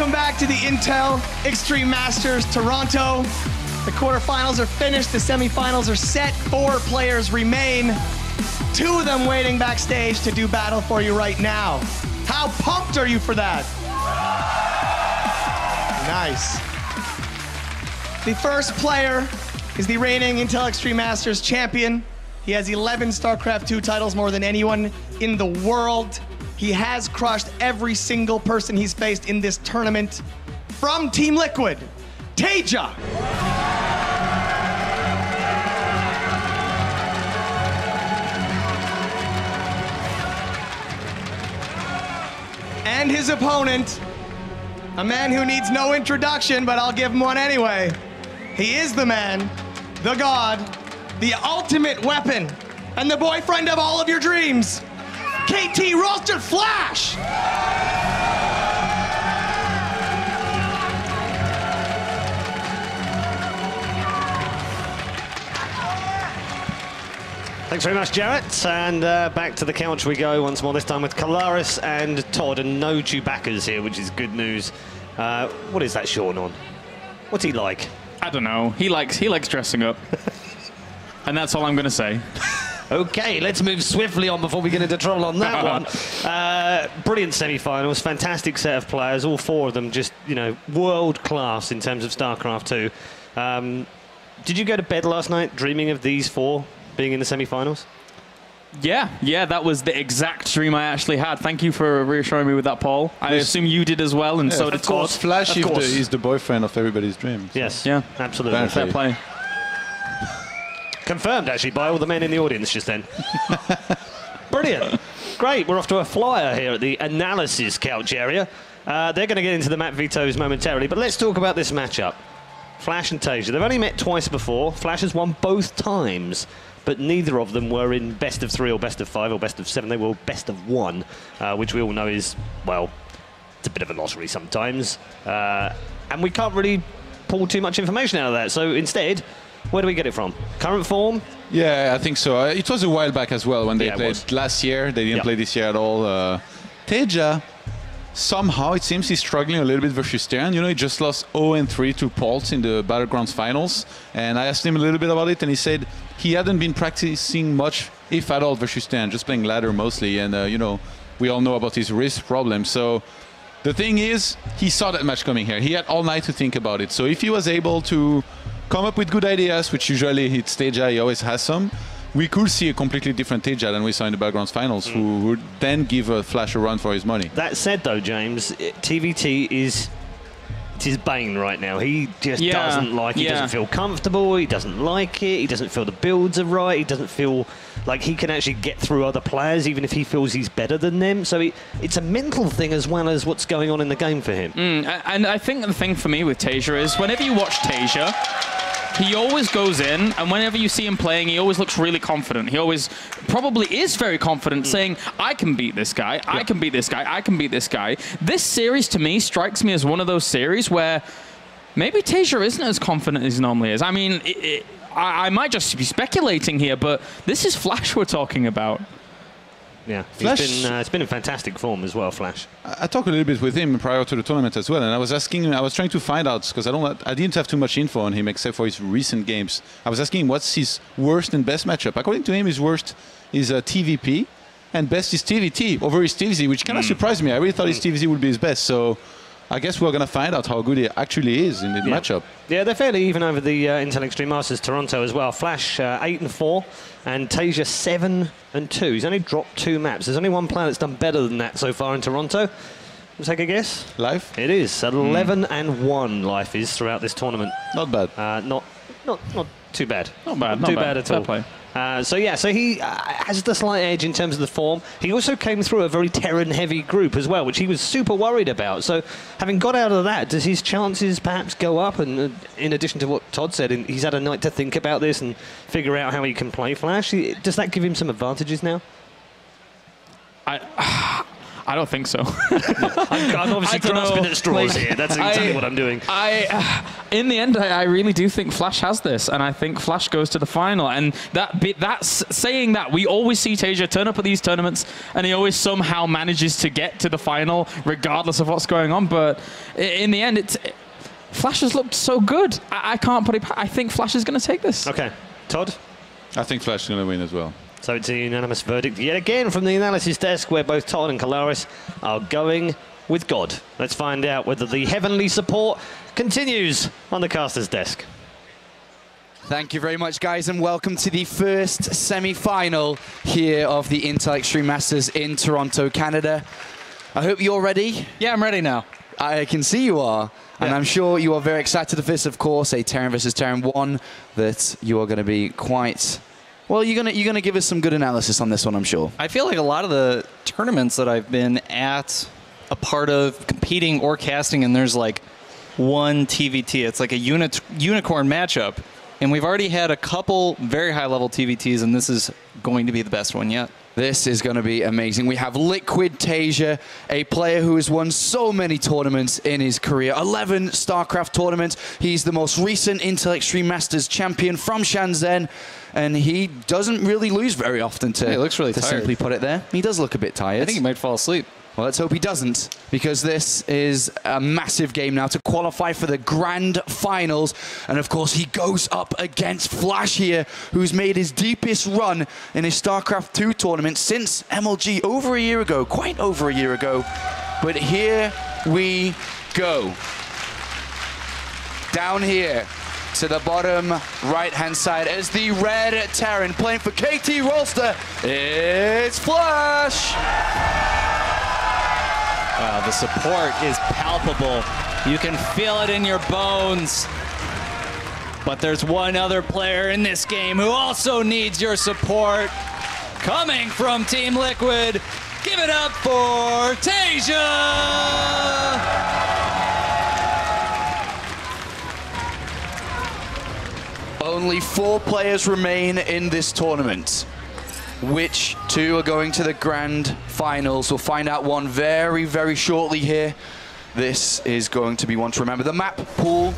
Welcome back to the Intel Extreme Masters Toronto. The quarterfinals are finished, the semifinals are set. Four players remain, two of them waiting backstage to do battle for you right now. How pumped are you for that? Nice. The first player is the reigning Intel Extreme Masters champion. He has 11 StarCraft 2 titles, more than anyone in the world. He has crushed every single person he's faced in this tournament. From Team Liquid, Taeja. And his opponent, a man who needs no introduction, but I'll give him one anyway. He is the man, the god, the ultimate weapon, and the boyfriend of all of your dreams. KT Rolster Flash! Thanks very much, Jarrett. And uh, back to the couch we go once more, this time with Kalaris and Todd, and no Chewbacca's here, which is good news. Uh, what is that Sean on? What's he like? I don't know. He likes he likes dressing up, and that's all I'm going to say. Okay, let's move swiftly on before we get into trouble on that one. Uh, brilliant semi-finals, fantastic set of players, all four of them just, you know, world class in terms of StarCraft 2. Um, did you go to bed last night dreaming of these four being in the semi-finals? Yeah, yeah, that was the exact dream I actually had. Thank you for reassuring me with that, Paul. I assume you did as well, and so did of course. Todd. Flash Of is the, course. is the boyfriend of everybody's dreams. so- Yes. Yeah. Absolutely. Very Fair play. Confirmed, actually, by all the men in the audience just then. Brilliant. Great. We're off to a flyer here at the analysis couch area. Uh, they're going to get into the map vetoes momentarily, but let's talk about this matchup. Flash and Taeja. They've only met twice before. Flash has won both times, but neither of them were in best of three or best of five or best of seven. They were best of one, uh, which we all know is, well, it's a bit of a lottery sometimes. Uh, and we can't really pull too much information out of that. So instead, where do we get it from? Current form? Yeah, I think so. Uh, It was a while back as well when they Yeah, played last year. They didn't Yeah. play this year at all. Uh, Taeja, somehow it seems he's struggling a little bit versus Terran. You know, he just lost 0 and 3 to Polt in the Battlegrounds finals. And I asked him a little bit about it, and he said he hadn't been practicing much, if at all, versus Terran, just playing ladder mostly. And, uh, you know, we all know about his wrist problem. So the thing is, he saw that match coming here. He had all night to think about it. So if he was able to come up with good ideas, which usually hits Taeja, he always has some, we could see a completely different Taeja than we saw in the Battlegrounds finals, who would then give a Flash a run for his money. That said, though, James, TVT is it's his bane right now. He just Yeah, doesn't like. He yeah. doesn't feel comfortable. He doesn't like it. He doesn't feel the builds are right. He doesn't feel like he can actually get through other players, even if he feels he's better than them. So it, it's a mental thing as well as what's going on in the game for him. Mm, and I think the thing for me with Taeja is whenever you watch Taeja, he always goes in, and whenever you see him playing, he always looks really confident. He always probably is very confident, hmm. saying, I can beat this guy, I can beat this guy, I can beat this guy. This series, to me, strikes me as one of those series where maybe Taeja isn't as confident as he normally is. I mean, it, it, I, I might just be speculating here, but this is Flash we're talking about. Yeah, Flash- he's been uh, it's been in fantastic form as well. Flash. I I talked a little bit with him prior to the tournament as well, and I was asking him, I was trying to find out because I don't, I didn't have too much info on him except for his recent games. I was asking him what's his worst and best matchup. According to him, his worst is uh, TVP, and best is TVT over his TVZ, which kind of surprised me. I really thought his TVZ would be his best. So I guess we're gonna find out how good he actually is in the Yeah. matchup. Yeah, they're fairly even over the uh, Intel Extreme Masters Toronto as well. Flash uh, eight and four, and Taeja seven and two. He's only dropped two maps. There's only one player that's done better than that so far in Toronto. Let's take a guess. Life. It is 11 and one. Life is throughout this tournament. not bad. Uh, not, not, not too bad. Not bad, not too bad. bad, at Fair all. play. Uh, so yeah, so he uh, has the slight edge in terms of the form. He also came through a very Terran-heavy group as well, which he was super worried about. So having got out of that, does his chances perhaps go up? And uh, in addition to what Todd said, he's had a night to think about this and figure out how he can play Flash. Does that give him some advantages now? I, I don't think so. I'm, I'm obviously I don't grasping know. at straws Like, here. That's exactly I- what I'm doing. I, uh, in the end, I, I really do think Flash has this, and I think Flash goes to the final. And that bit, that's saying that we always see Taeja turn up at these tournaments, and he always somehow manages to get to the final, regardless of what's going on. But in the end, it's Flash has looked so good. I, I can't put it. pa- I think Flash is going to take this. Okay, Todd. I think Flash is going to win as well. So it's a unanimous verdict yet again from the analysis desk where both Todd and Kalaris are going with God. Let's find out whether the heavenly support continues on the caster's desk. Thank you very much, guys, and welcome to the first semi-final here of the Intel Extreme Masters in Toronto, Canada. I hope you're ready. Yeah, I'm ready now. I can see you are, and I'm sure you are very excited for this. Of course, a Terran versus Terran one that you are going to be quite. Well, you're gonna you're gonna give us some good analysis on this one, I'm sure. I feel like a lot of the tournaments that I've been at, a part of competing or casting, and there's like one TVT. It's like a unit unicorn matchup, and we've already had a couple very high level TVTs, and this is going to be the best one yet. This is going to be amazing. We have Liquid Taeja, a player who has won so many tournaments in his career 11 StarCraft tournaments. He's the most recent Intel Extreme Masters champion from Shenzhen, and he doesn't really lose very often, to, Yeah, he looks really to tired. simply put it there. He does look a bit tired. I think he might fall asleep. Well, let's hope he doesn't, because this is a massive game now to qualify for the grand finals. And of course, he goes up against Flash here, who's made his deepest run in his StarCraft 2 tournament since MLG over a year ago, quite over a year ago. But here we go. Down here to the bottom right hand side as the red Terran playing for KT Rolster. It's Flash! Wow, the support is palpable. You can feel it in your bones. But there's one other player in this game who also needs your support. Coming from Team Liquid, give it up for Taeja! Only four players remain in this tournament. Which two are going to the grand finals? We'll find out one very, very shortly here. This is going to be one to remember. The map pool,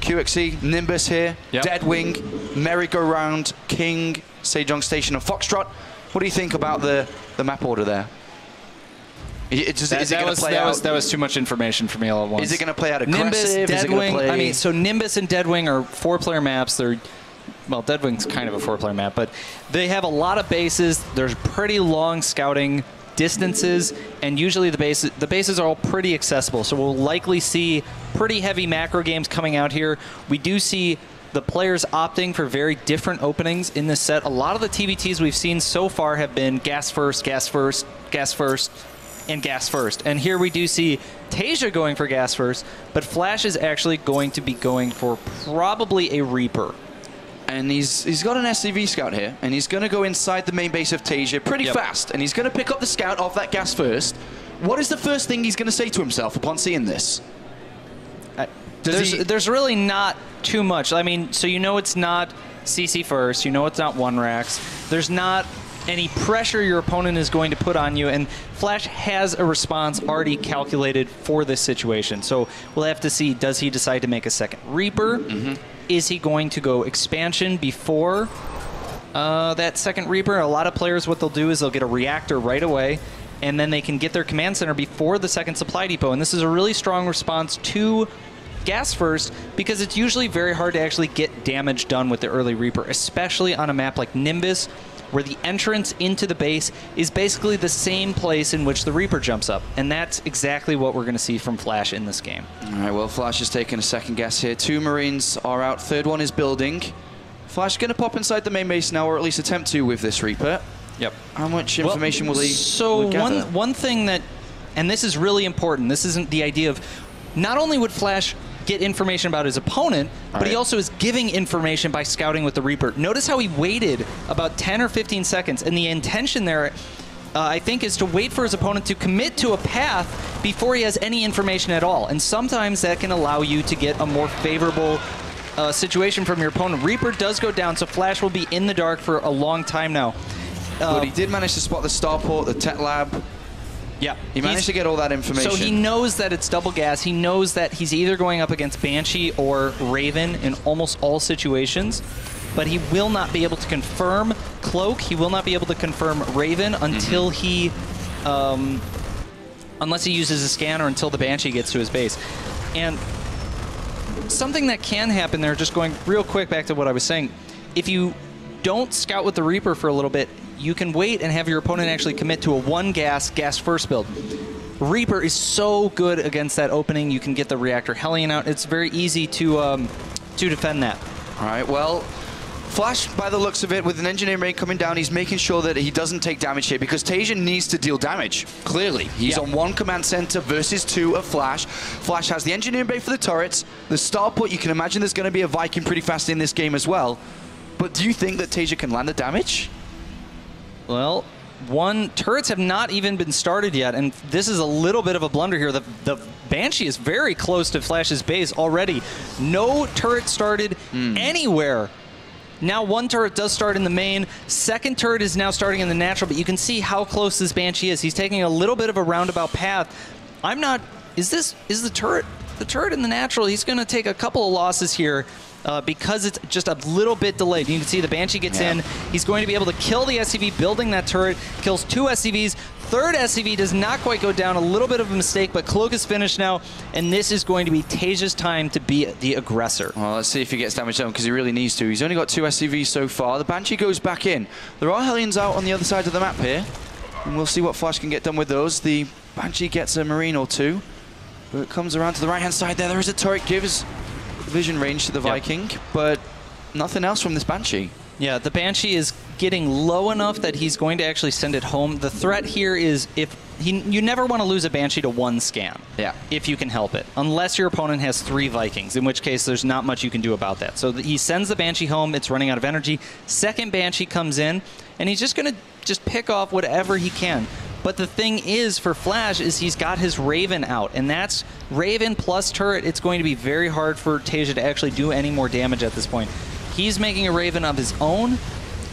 QXE, Nimbus here, Yep. Deadwing, Merry-Go-Round, King, Sejong Station, and Foxtrot. What do you think about the, the map order there? I- It just, That, is it that going was, to play that, out? was, that was too much information for me all at once. is it going to play out Nimbus, aggressive? Is it Deadwing. play- I mean, so Nimbus and Deadwing are four-player maps. They're well, Deadwing's kind of a four-player map, but they have a lot of bases. There's pretty long scouting distances, and usually the bases the bases are all pretty accessible. So we'll likely see pretty heavy macro games coming out here. We do see the players opting for very different openings in this set. A lot of the TVTs we've seen so far have been gas first, gas first, gas first, and gas first. And here we do see Taeja going for gas first, but Flash is actually going to be going for probably a Reaper. And he's he's got an SCV scout here, and he's going to go inside the main base of Taeja pretty Yep. fast, and he's going to pick up the scout off that gas first. What is the first thing he's going to say to himself upon seeing this? Does there's, he- there's really not too much. I mean, so you know it's not CC first, you know it's not one racks. There's not any pressure your opponent is going to put on you, and Flash has a response already calculated for this situation. So we'll have to see does he decide to make a second Reaper? Mm-hmm. Is he going to go expansion before uh, that second Reaper? A lot of players, what they'll do is they'll get a reactor right away, and then they can get their command center before the second supply depot. And this is a really strong response to gas first because it's usually very hard to actually get damage done with the early Reaper, especially on a map like Nimbus, where the entrance into the base is basically the same place in which the Reaper jumps up. And that's exactly what we're going to see from Flash in this game. All right, well, Flash is taking a second guess here. Two Marines are out. Third one is building. Flash going to pop inside the main base now, or at least attempt to with this Reaper. Yep. How much information will he So will one one thing that, and this is really important. This isn't the idea of. Not only would Flash get information about his opponent, but he also is giving information by scouting with the Reaper. Notice how he waited about 10 or 15 seconds, and the intention there. Uh, I think is to wait for his opponent to commit to a path before he has any information at all, and sometimes that can allow you to get a more favorable uh, situation from your opponent. Reaper does go down, so Flash will be in the dark for a long time now. but he did manage to spot the starport, the tech lab. Yeah. He managed He's- to get all that information. So he knows that it's double gas. He knows that he's either going up against Banshee or Raven in almost all situations. But he will not be able to confirm Cloak. He will not be able to confirm Raven until he, um, unless he uses a scan or until the Banshee gets to his base. And something that can happen there, just going real quick back to what I was saying, if you don't scout with the Reaper for a little bit, you can wait and have your opponent actually commit to a one gas, gas first build. Reaper is so good against that opening. You can get the reactor Hellion out. It's very easy to um, to defend that. All right, well, Flash, by the looks of it, with an engineering raid coming down, he's making sure that he doesn't take damage here because Taeja needs to deal damage. Clearly, he's Yeah. on one command center versus two of Flash. Flash has the engineering bay for the turrets, the starport. You can imagine there's going to be a Viking pretty fast in this game as well. But do you think that Taeja can land the damage? Well, one turrets have not even been started yet, and this is a little bit of a blunder here. The the Banshee is very close to Flash's base already. No turret started hmm. anywhere. Now one turret does start in the main. Second turret is now starting in the natural, but you can see how close this Banshee is. He's taking a little bit of a roundabout path. I'm not. Is this is the turret the turret in the natural? He's going to take a couple of losses here. Uh, because it's just a little bit delayed. You can see the Banshee gets Yeah. in. He's going to be able to kill the SCV building that turret, kills two SCVs. Third SCV does not quite go down. A little bit of a mistake, but Cloak is finished now, and this is going to be Taeja's time to be the aggressor. Well, let's see if he gets damage done because he really needs to. He's only got two SCVs so far. The Banshee goes back in. There are Hellions out on the other side of the map here. And we'll see what Flash can get done with those. The Banshee gets a Marine or two. But it comes around to the right-hand side there. There is a turret, gives vision range to the Viking. But nothing else from this Banshee. Yeah, the Banshee is getting low enough that he's going to actually send it home. The threat here is if he, you never want to lose a Banshee to one scan. Yeah. If you can help it, unless your opponent has three Vikings, in which case there's not much you can do about that. So he sends the Banshee home. It's running out of energy. Second Banshee comes in, and he's just going to just pick off whatever he can. But the thing is, for Flash, is he's got his Raven out, and that's Raven plus turret. It's going to be very hard for Taeja to actually do any more damage at this point. He's making a Raven of his own,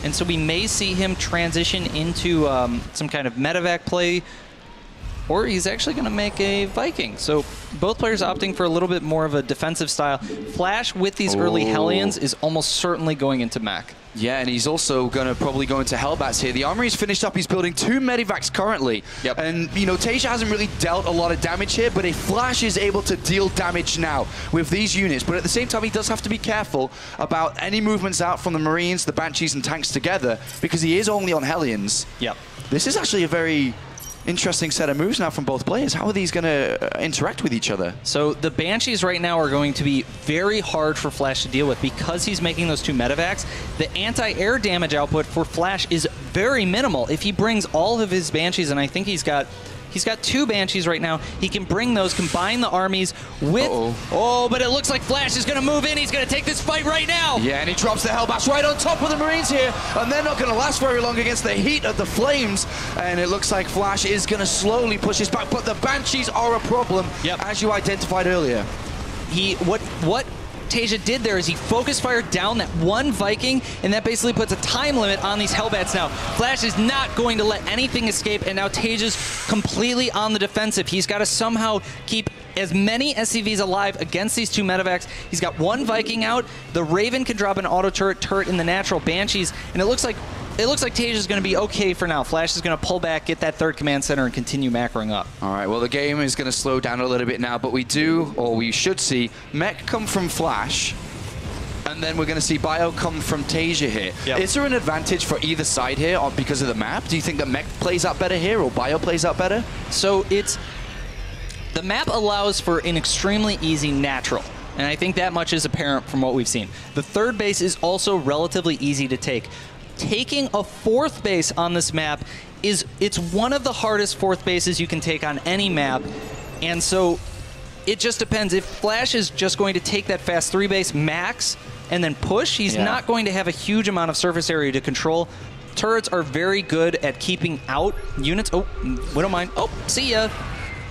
and so we may see him transition into um, some kind of medevac play, or he's actually going to make a Viking. So both players opting for a little bit more of a defensive style. Flash with these early Oh. Hellions is almost certainly going into mech. Yeah, and he's also going to probably go into Hellbats here. The Armory's finished up. He's building two Medivacs currently. Yep. And, you know, Taeja hasn't really dealt a lot of damage here, but a Flash is able to deal damage now with these units. But at the same time, he does have to be careful about any movements out from the Marines, the Banshees, and tanks together, because he is only on Hellions. Yep. This is actually a very interesting set of moves now from both players. How are these going to uh, interact with each other? So the Banshees right now are going to be very hard for Flash to deal with because he's making those two medevacs. The anti-air damage output for Flash is very minimal. If he brings all of his Banshees, and I think he's got he's got two Banshees right now, he can bring those, combine the armies with. Uh-oh. Oh, but it looks like Flash is going to move in. He's going to take this fight right now. Yeah, and he drops the Hellbats right on top of the Marines here, and they're not going to last very long against the heat of the flames. And it looks like Flash is going to slowly push his back, but the Banshees are a problem, Yep. as you identified earlier. he what what Taeja did there is he focus fire down that one Viking, and that basically puts a time limit on these Hellbats now. Flash is not going to let anything escape, and now Taeja's completely on the defensive. He's got to somehow keep as many SCVs alive against these two medevacs. He's got one Viking out. The Raven can drop an auto turret turret in the natural Banshees, and it looks like it looks like Taeja's going to be okay for now. Flash is going to pull back, get that third command center, and continue macroing up. All right, well, the game is going to slow down a little bit now, but we do, or we should see, Mech come from Flash, and then we're going to see Bio come from Taeja here. Yep. Is there an advantage for either side here or because of the map? Do you think that Mech plays out better here or Bio plays out better? So it's the map allows for an extremely easy natural. And I think that much is apparent from what we've seen. The third base is also relatively easy to take. Taking a fourth base on this map is it's one of the hardest fourth bases you can take on any map. And so it just depends. If Flash is just going to take that fast three base max and then push, he's Yeah. not going to have a huge amount of surface area to control. Turrets are very good at keeping out units. Oh, mm, we don't mind. Oh, see ya.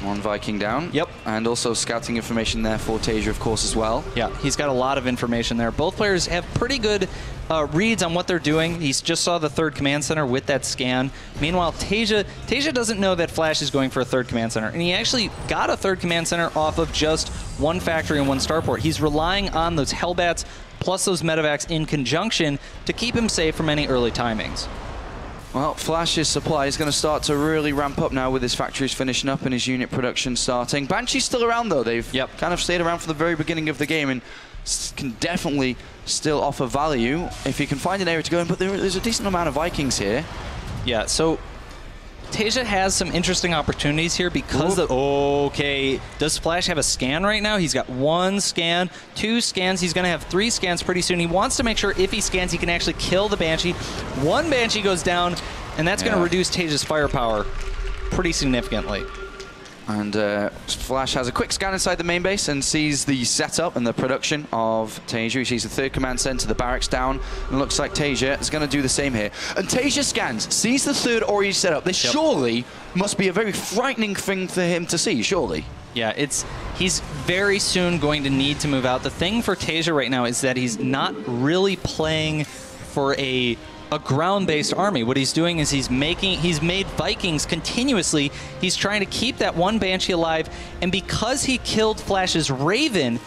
One Viking down. Yep. And also scouting information there for Taeja, of course, as well. Yeah, he's got a lot of information there. Both players have pretty good uh, reads on what they're doing. He just saw the third command center with that scan. Meanwhile, Taeja Taeja doesn't know that Flash is going for a third command center, and he actually got a third command center off of just one factory and one starport. He's relying on those Hellbats plus those medevacs in conjunction to keep him safe from any early timings. Well, Flash's supply is going to start to really ramp up now with his factories finishing up and his unit production starting. Banshee's still around though. They've Yep. kind of stayed around from the very beginning of the game and can definitely still offer value if you can find an area to go in. But there, there's a decent amount of Vikings here. Yeah, so Taeja has some interesting opportunities here because of. Okay, does Flash have a scan right now? He's got one scan, two scans. He's going to have three scans pretty soon. He wants to make sure if he scans, he can actually kill the Banshee. One Banshee goes down, and that's going to reduce Taeja's firepower pretty significantly. And uh, Flash has a quick scan inside the main base and sees the setup and the production of Taeja. He sees the third command center, the barracks down, and looks like Taeja is going to do the same here. And Taeja scans, sees the third already set up. This surely must be a very frightening thing for him to see, surely. Yeah, it's he's very soon going to need to move out. The thing for Taeja right now is that he's not really playing for a a ground-based army. What he's doing is he's making he's made Vikings continuously. He's trying to keep that one Banshee alive, and because he killed Flash's Raven,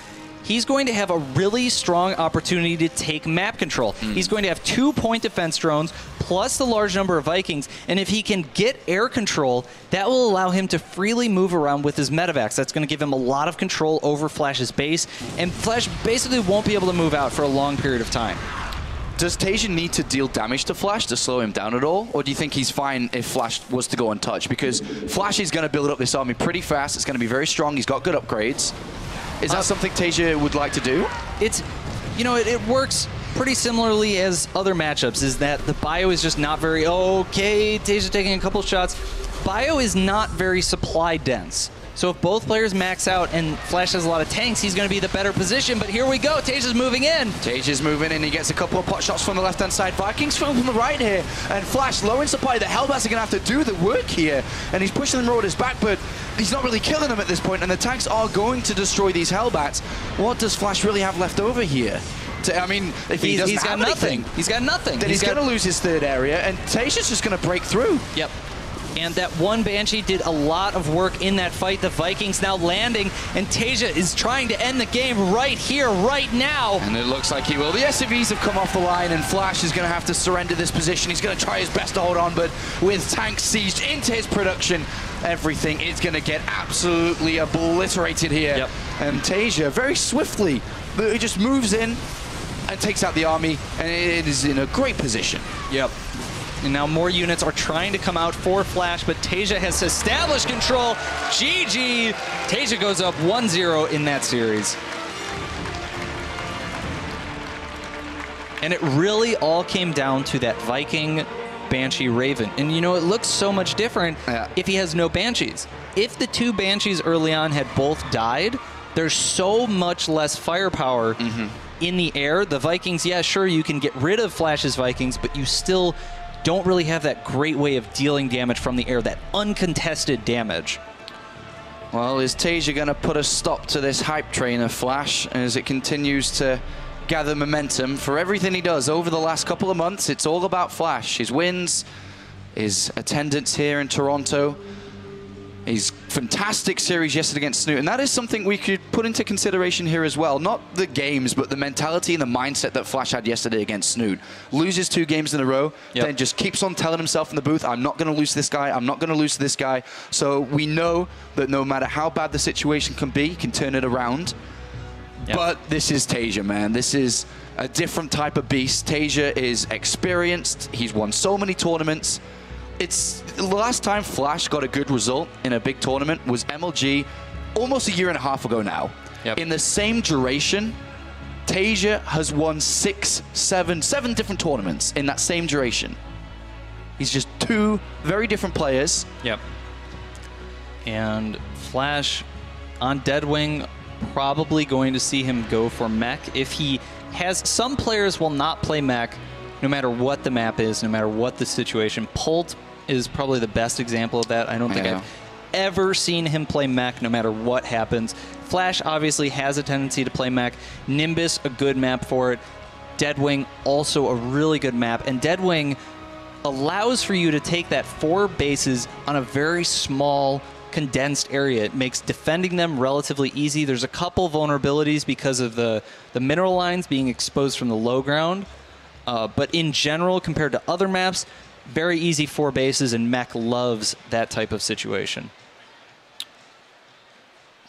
he's going to have a really strong opportunity to take map control. Hmm. He's going to have two point defense drones plus the large number of Vikings, and if he can get air control, that will allow him to freely move around with his medevacs. That's going to give him a lot of control over Flash's base, and Flash basically won't be able to move out for a long period of time. Does Taeja need to deal damage to Flash to slow him down at all? Or do you think he's fine if Flash was to go untouched? Because Flash is going to build up this army pretty fast. It's going to be very strong. He's got good upgrades. Is that uh, something Taeja would like to do? it's you know it, it works pretty similarly as other matchups is that the bio is just not very okay Taeja taking a couple shots bio is not very supply dense so if both players max out and Flash has a lot of tanks, he's going to be the better position. But here we go. Taeja's moving in. Taeja's moving in. He gets a couple of pot shots from the left-hand side. Vikings from the right here. And Flash low in supply. The Hellbats are going to have to do the work here. And he's pushing them Marauders back, but he's not really killing them at this point. And the tanks are going to destroy these Hellbats. What does Flash really have left over here? I mean, if he He's, doesn't he's got nothing. anything, He's got nothing. then he's, got- going to lose his third area. And Taeja's just going to break through. Yep. And that one Banshee did a lot of work in that fight. The Vikings now landing, and Taeja is trying to end the game right here, right now. And it looks like he will. The SCVs have come off the line, and Flash is going to have to surrender this position. He's going to try his best to hold on, but with tanks sieged into his production, everything is going to get absolutely obliterated here. Yep. And Taeja, very swiftly, but he just moves in and takes out the army, and it is in a great position. Yep. And now more units are trying to come out for Flash, but Taeja has established control. GG. Taeja goes up 1-0 in that series. And it really all came down to that Viking Banshee Raven. And you know, it looks so much different Yeah. if he has no Banshees. If the two Banshees early on had both died, there's so much less firepower mm-hmm. in the air. The Vikings, yeah, sure, you can get rid of Flash's Vikings, but you still don't really have that great way of dealing damage from the air, that uncontested damage. Well, is Taeja going to put a stop to this hype train of Flash as it continues to gather momentum for everything he does over the last couple of months? It's all about Flash. His wins, his attendance here in Toronto, his fantastic series yesterday against Snute. And that is something we could put into consideration here as well. Not the games, but the mentality and the mindset that Flash had yesterday against Snute. Loses two games in a row, Yep. then just keeps on telling himself in the booth, I'm not going to lose this guy, I'm not going to lose this guy. So we know that no matter how bad the situation can be, he can turn it around. Yep. But this is Taeja, man. This is a different type of beast. Taeja is experienced. He's won so many tournaments. It's the last time Flash got a good result in a big tournament was MLG almost a year and a half ago now. Yep. In the same duration, Taeja has won six, seven, seven different tournaments in that same duration. He's just two very different players. Yep. And Flash on Deadwing, probably going to see him go for mech. If he has some players will not play mech, no matter what the map is, no matter what the situation. Polt is probably the best example of that. I don't think Yeah. I've ever seen him play mech no matter what happens. Flash obviously has a tendency to play mech. Nimbus, a good map for it. Deadwing, also a really good map. And Deadwing allows for you to take that four bases on a very small condensed area. It makes defending them relatively easy. There's a couple vulnerabilities because of the, the mineral lines being exposed from the low ground. Uh, but in general, compared to other maps, very easy four bases, and Mech loves that type of situation.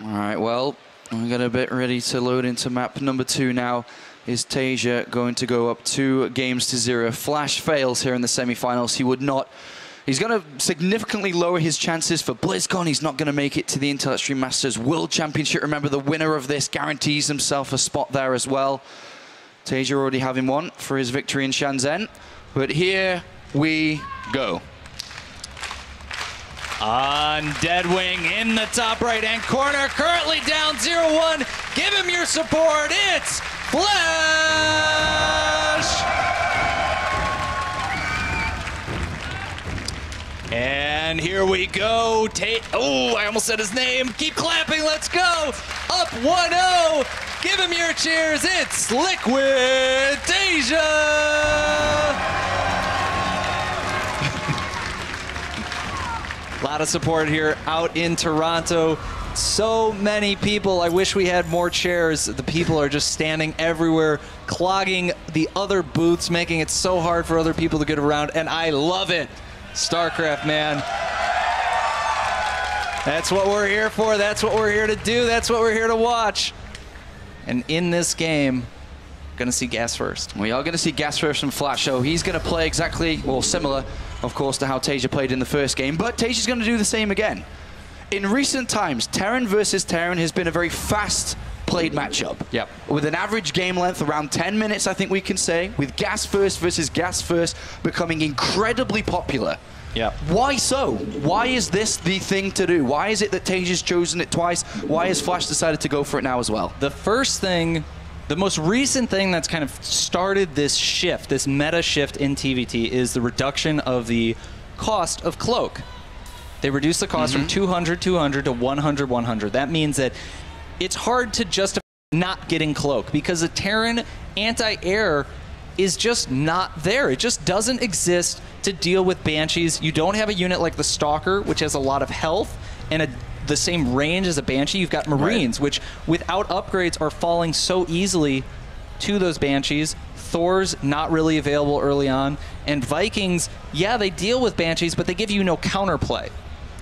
All right, well, we got a bit ready to load into map number two now. Is Taeja going to go up two games to zero? Flash fails here in the semifinals. He would not. He's going to significantly lower his chances for BlizzCon. He's not going to make it to the Intel Extreme Masters World Championship. Remember, the winner of this guarantees himself a spot there as well. Taeja already having one for his victory in Shenzhen. But here we go. On Deadwing in the top right hand corner, currently down 0 1. Give him your support. It's Flash! And here we go. Tate. Oh, I almost said his name. Keep clapping. Let's go. Up 1 0. Give him your cheers. It's Liquid Taeja. A lot of support here out in Toronto. So many people. I wish we had more chairs. The people are just standing everywhere, clogging the other booths, making it so hard for other people to get around. And I love it. StarCraft, man. That's what we're here for. That's what we're here to do. That's what we're here to watch. And in this game, gonna see gas first. We are going to see Gas first from Flash, so he's going to play exactly, well, similar, of course, to how Taeja played in the first game, but Taeja's going to do the same again. In recent times, Terran versus Terran has been a very fast played matchup. Yep. With an average game length around 10 minutes, I think we can say, with Gas first versus Gas first becoming incredibly popular. Yep. Why so? Why is this the thing to do? Why is it that Taeja's chosen it twice? Why has Flash decided to go for it now as well? The first thing, the most recent thing that's kind of started this shift, this meta shift in TVT, is the reduction of the cost of cloak. They reduced the cost mm-hmm. from 200 200 to 100 100. That means that it's hard to justify not getting cloak because the Terran anti-air is just not there. It just doesn't exist to deal with banshees. You don't have a unit like the Stalker, which has a lot of health and a, the same range as a banshee. You've got Marines, which without upgrades are falling so easily to those banshees. Thor's not really available early on, and Vikings, yeah, they deal with banshees, but they give you no counterplay.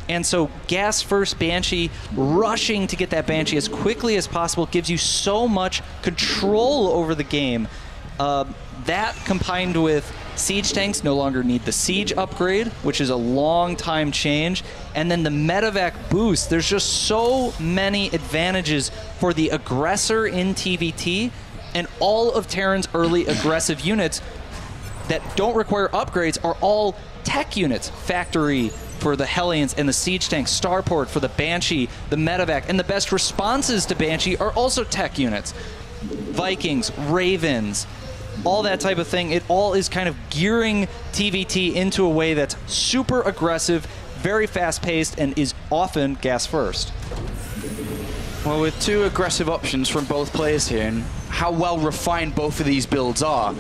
And so, gas first Banshee, rushing to get that Banshee as quickly as possible gives you so much control over the game. Uh, that combined with siege tanks no longer need the siege upgrade, which is a long time change. And then the medevac boost, there's just so many advantages for the aggressor in TVT. And all of Terran's early aggressive units that don't require upgrades are all tech units. Factory for the Hellions and the Siege Tank, Starport for the Banshee, the Medevac, and the best responses to Banshee are also tech units. Vikings, Ravens, all that type of thing. It all is kind of gearing TVT into a way that's super aggressive, very fast paced, and is often gas first. Well, with two aggressive options from both players here, and how well refined both of these builds are,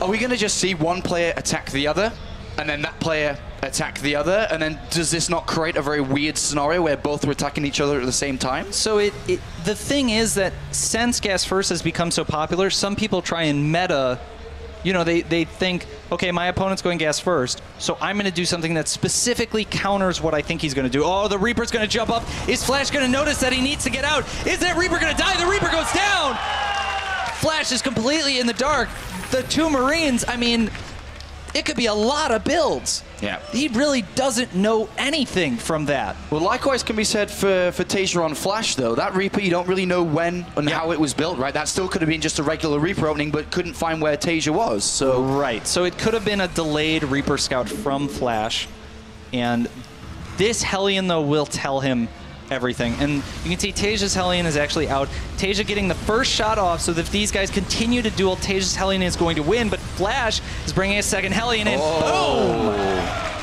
are we going to just see one player attack the other, and then that player attack the other, and then does this not create a very weird scenario where both are attacking each other at the same time? So it, it the thing is that since gas first has become so popular, some people try and meta. You know, they, they think, okay, my opponent's going gas first, so I'm going to do something that specifically counters what I think he's going to do. Oh, the Reaper's going to jump up. Is Flash going to notice that he needs to get out? Is that Reaper going to die? The Reaper goes down! Flash is completely in the dark. The two Marines, I mean, it could be a lot of builds. Yeah. He really doesn't know anything from that. Well, likewise can be said for, for Taeja on Flash, though. That Reaper, you don't really know when and Yeah. how it was built, right? That still could have been just a regular Reaper opening, but couldn't find where Taeja was. So, Right. So it could have been a delayed Reaper Scout from Flash. And this Hellion, though, will tell him everything. And you can see Taeja's Hellion is actually out. Taeja getting the first shot off, so that if these guys continue to duel, Taeja's Hellion is going to win. But Flash is bringing a second Hellion in. Oh. Boom!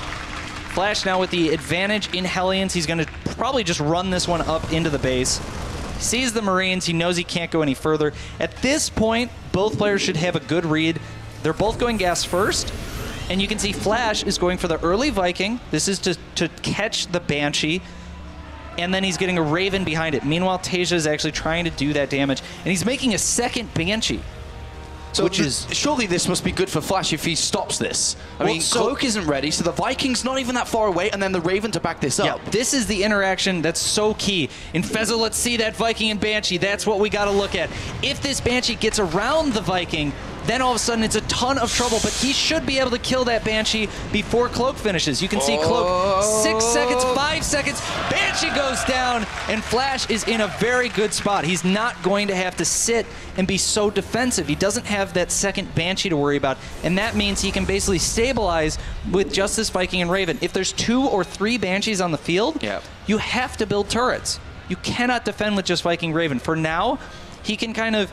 Flash now with the advantage in Hellions. He's going to probably just run this one up into the base. Sees the Marines. He knows he can't go any further. At this point, both players should have a good read. They're both going gas first. And you can see Flash is going for the early Viking. This is to, to catch the Banshee. And then he's getting a Raven behind it. Meanwhile, Taeja is actually trying to do that damage. And he's making a second Banshee. So which is surely this must be good for Flash if he stops this. I Well, mean, so- Cloak isn't ready, so the Vikings not even that far away, and then the Raven to back this Yeah, up. this is the interaction that's so key. In Fezzo, let's see that Viking and Banshee. That's what we got to look at. If this Banshee gets around the Viking, then all of a sudden it's a ton of trouble, but he should be able to kill that Banshee before Cloak finishes. You can see Cloak, six seconds, five seconds, Banshee goes down, and Flash is in a very good spot. He's not going to have to sit and be so defensive. He doesn't have that second Banshee to worry about, and that means he can basically stabilize with just this Viking and Raven. If there's two or three Banshees on the field, Yeah. you have to build turrets. You cannot defend with just Viking Raven. For now, he can kind of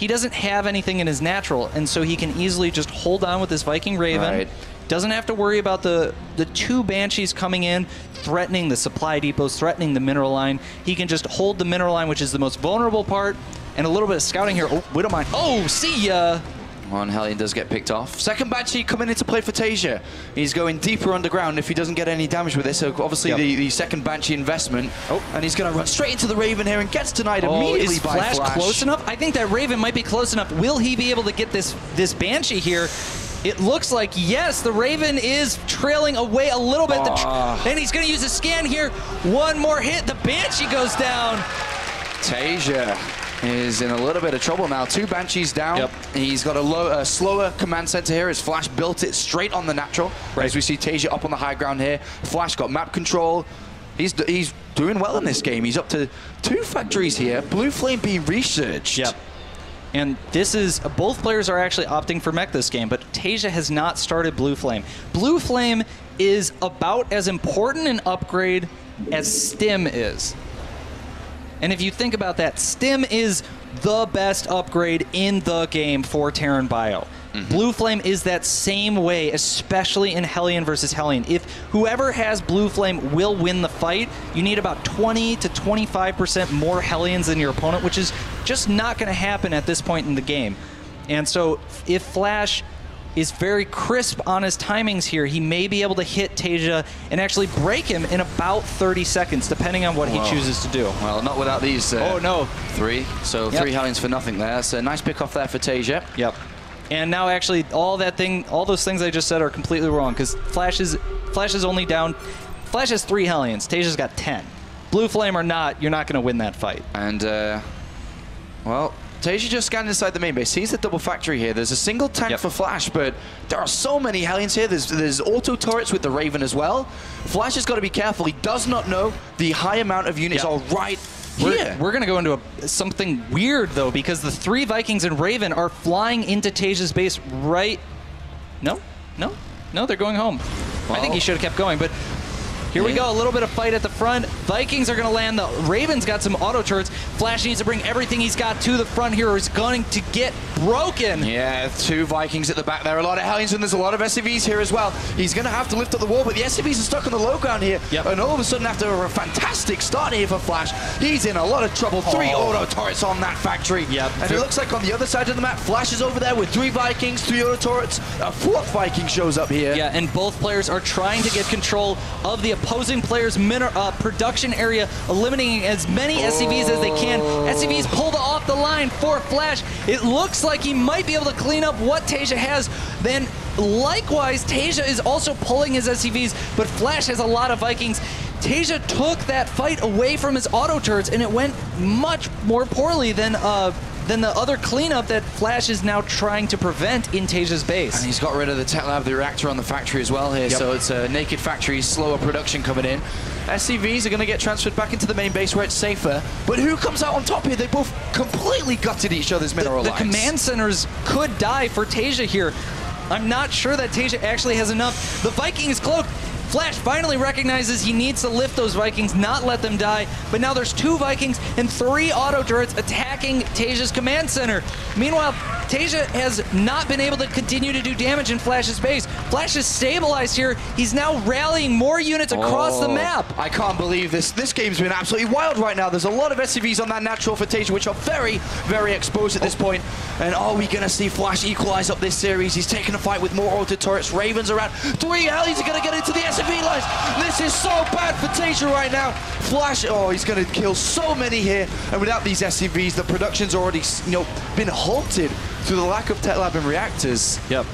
he doesn't have anything in his natural, and so he can easily just hold on with this Viking Raven. Right. Doesn't have to worry about the the two banshees coming in, threatening the supply depots, threatening the mineral line. He can just hold the mineral line, which is the most vulnerable part, and a little bit of scouting here. Oh, Widowmine. Oh, see ya. One Hellion does get picked off. Second Banshee coming into play for Taeja. He's going deeper underground if he doesn't get any damage with this. So obviously Yep. the, the second Banshee investment. Oh. And he's going to run straight into the Raven here and gets denied Oh, immediately is by Flash, Flash. close enough? I think that Raven might be close enough. Will he be able to get this this Banshee here? It looks like yes, the Raven is trailing away a little bit. Ah. and he's going to use a scan here. One more hit. The Banshee goes down. Taeja is in a little bit of trouble now. Two Banshees down. Yep. He's got a, low, a slower command center here as Flash built it straight on the natural. As we see Taeja up on the high ground here. Flash got map control. He's, he's doing well in this game. He's up to two factories here. Blue Flame being researched. And this is both players are actually opting for mech this game, but Taeja has not started Blue Flame. Blue Flame is about as important an upgrade as Stim is. And if you think about that, Stim is the best upgrade in the game for Terran Bio. Mm-hmm. Blue Flame is that same way, especially in Hellion versus Hellion. If whoever has Blue Flame will win the fight, you need about 20 to 25% more Hellions than your opponent, which is just not going to happen at this point in the game. And so if Flash is very crisp on his timings here, he may be able to hit Taeja and actually break him in about 30 seconds, depending on what he chooses to do. Well, not without these. Uh, Oh, no. Three. So Yep. three Hellions for nothing there. So nice pick off there for Taeja. Yep. And now actually all that thing, all those things I just said are completely wrong because Flash is Flash is only down. Flash has three Hellions. Taeja's got ten. Blue Flame or not, you're not going to win that fight. And, uh, well, Taeja just scanned inside the main base. Sees the double factory here. There's a single tank Yep. for Flash, but there are so many Hellions here. There's, there's auto turrets with the Raven as well. Flash has got to be careful. He does not know the high amount of units Yep. are right We're, here. we're going to go into a, something weird though because the three Vikings and Raven are flying into Taeja's base right. No, no, no. They're going home. I think he should have kept going, but. Here we go, a little bit of fight at the front. Vikings are going to land. The Ravens got some auto turrets. Flash needs to bring everything he's got to the front here, or he's going to get broken. Yeah, two Vikings at the back there. A lot of Hellions, and there's a lot of SCVs here as well. He's going to have to lift up the wall, but the SCVs are stuck on the low ground here. Yep. And all of a sudden, after a fantastic start here for Flash, he's in a lot of trouble. Three Oh. auto turrets on that factory. Yep. And it looks like on the other side of the map, Flash is over there with three Vikings, three auto turrets. A fourth Viking shows up here. Yeah, and both players are trying to get control of the opposing player's uh, production area, eliminating as many SCVs as they can. SCVs pulled off the line for Flash. It looks like he might be able to clean up what Taeja has. Then, likewise, Taeja is also pulling his SCVs, but Flash has a lot of Vikings. Taeja took that fight away from his auto turrets, and it went much more poorly than uh, than the other cleanup that Flash is now trying to prevent in Taeja's base. And he's got rid of the tech lab, the reactor on the factory as well here. Yep. So it's a naked factory, slower production coming in. SCVs are going to get transferred back into the main base where it's safer. But who comes out on top here? They both completely gutted each other's mineral the, the command centers could die for Taeja here. I'm not sure that Taeja actually has enough. The Viking is cloak. Flash finally recognizes he needs to lift those Vikings, not let them die. But now there's two Vikings and three auto turrets attacking Taeja's command center. Meanwhile, Taeja has not been able to continue to do damage in Flash's base. Flash is stabilized here. He's now rallying more units across the Oh, map. I can't believe this. This game's been absolutely wild right now. There's a lot of SCVs on that natural for Taeja, which are very, very exposed at this point. And are we going to see Flash equalize up this series? He's taking a fight with more auto turrets. Ravens around. Three are going to get into the SCV lines. This is so bad for Taeja right now. Flash, oh, he's going to kill so many here. And without these SCVs, the production's already, you know, been halted through the lack of tech lab and reactors. Yep.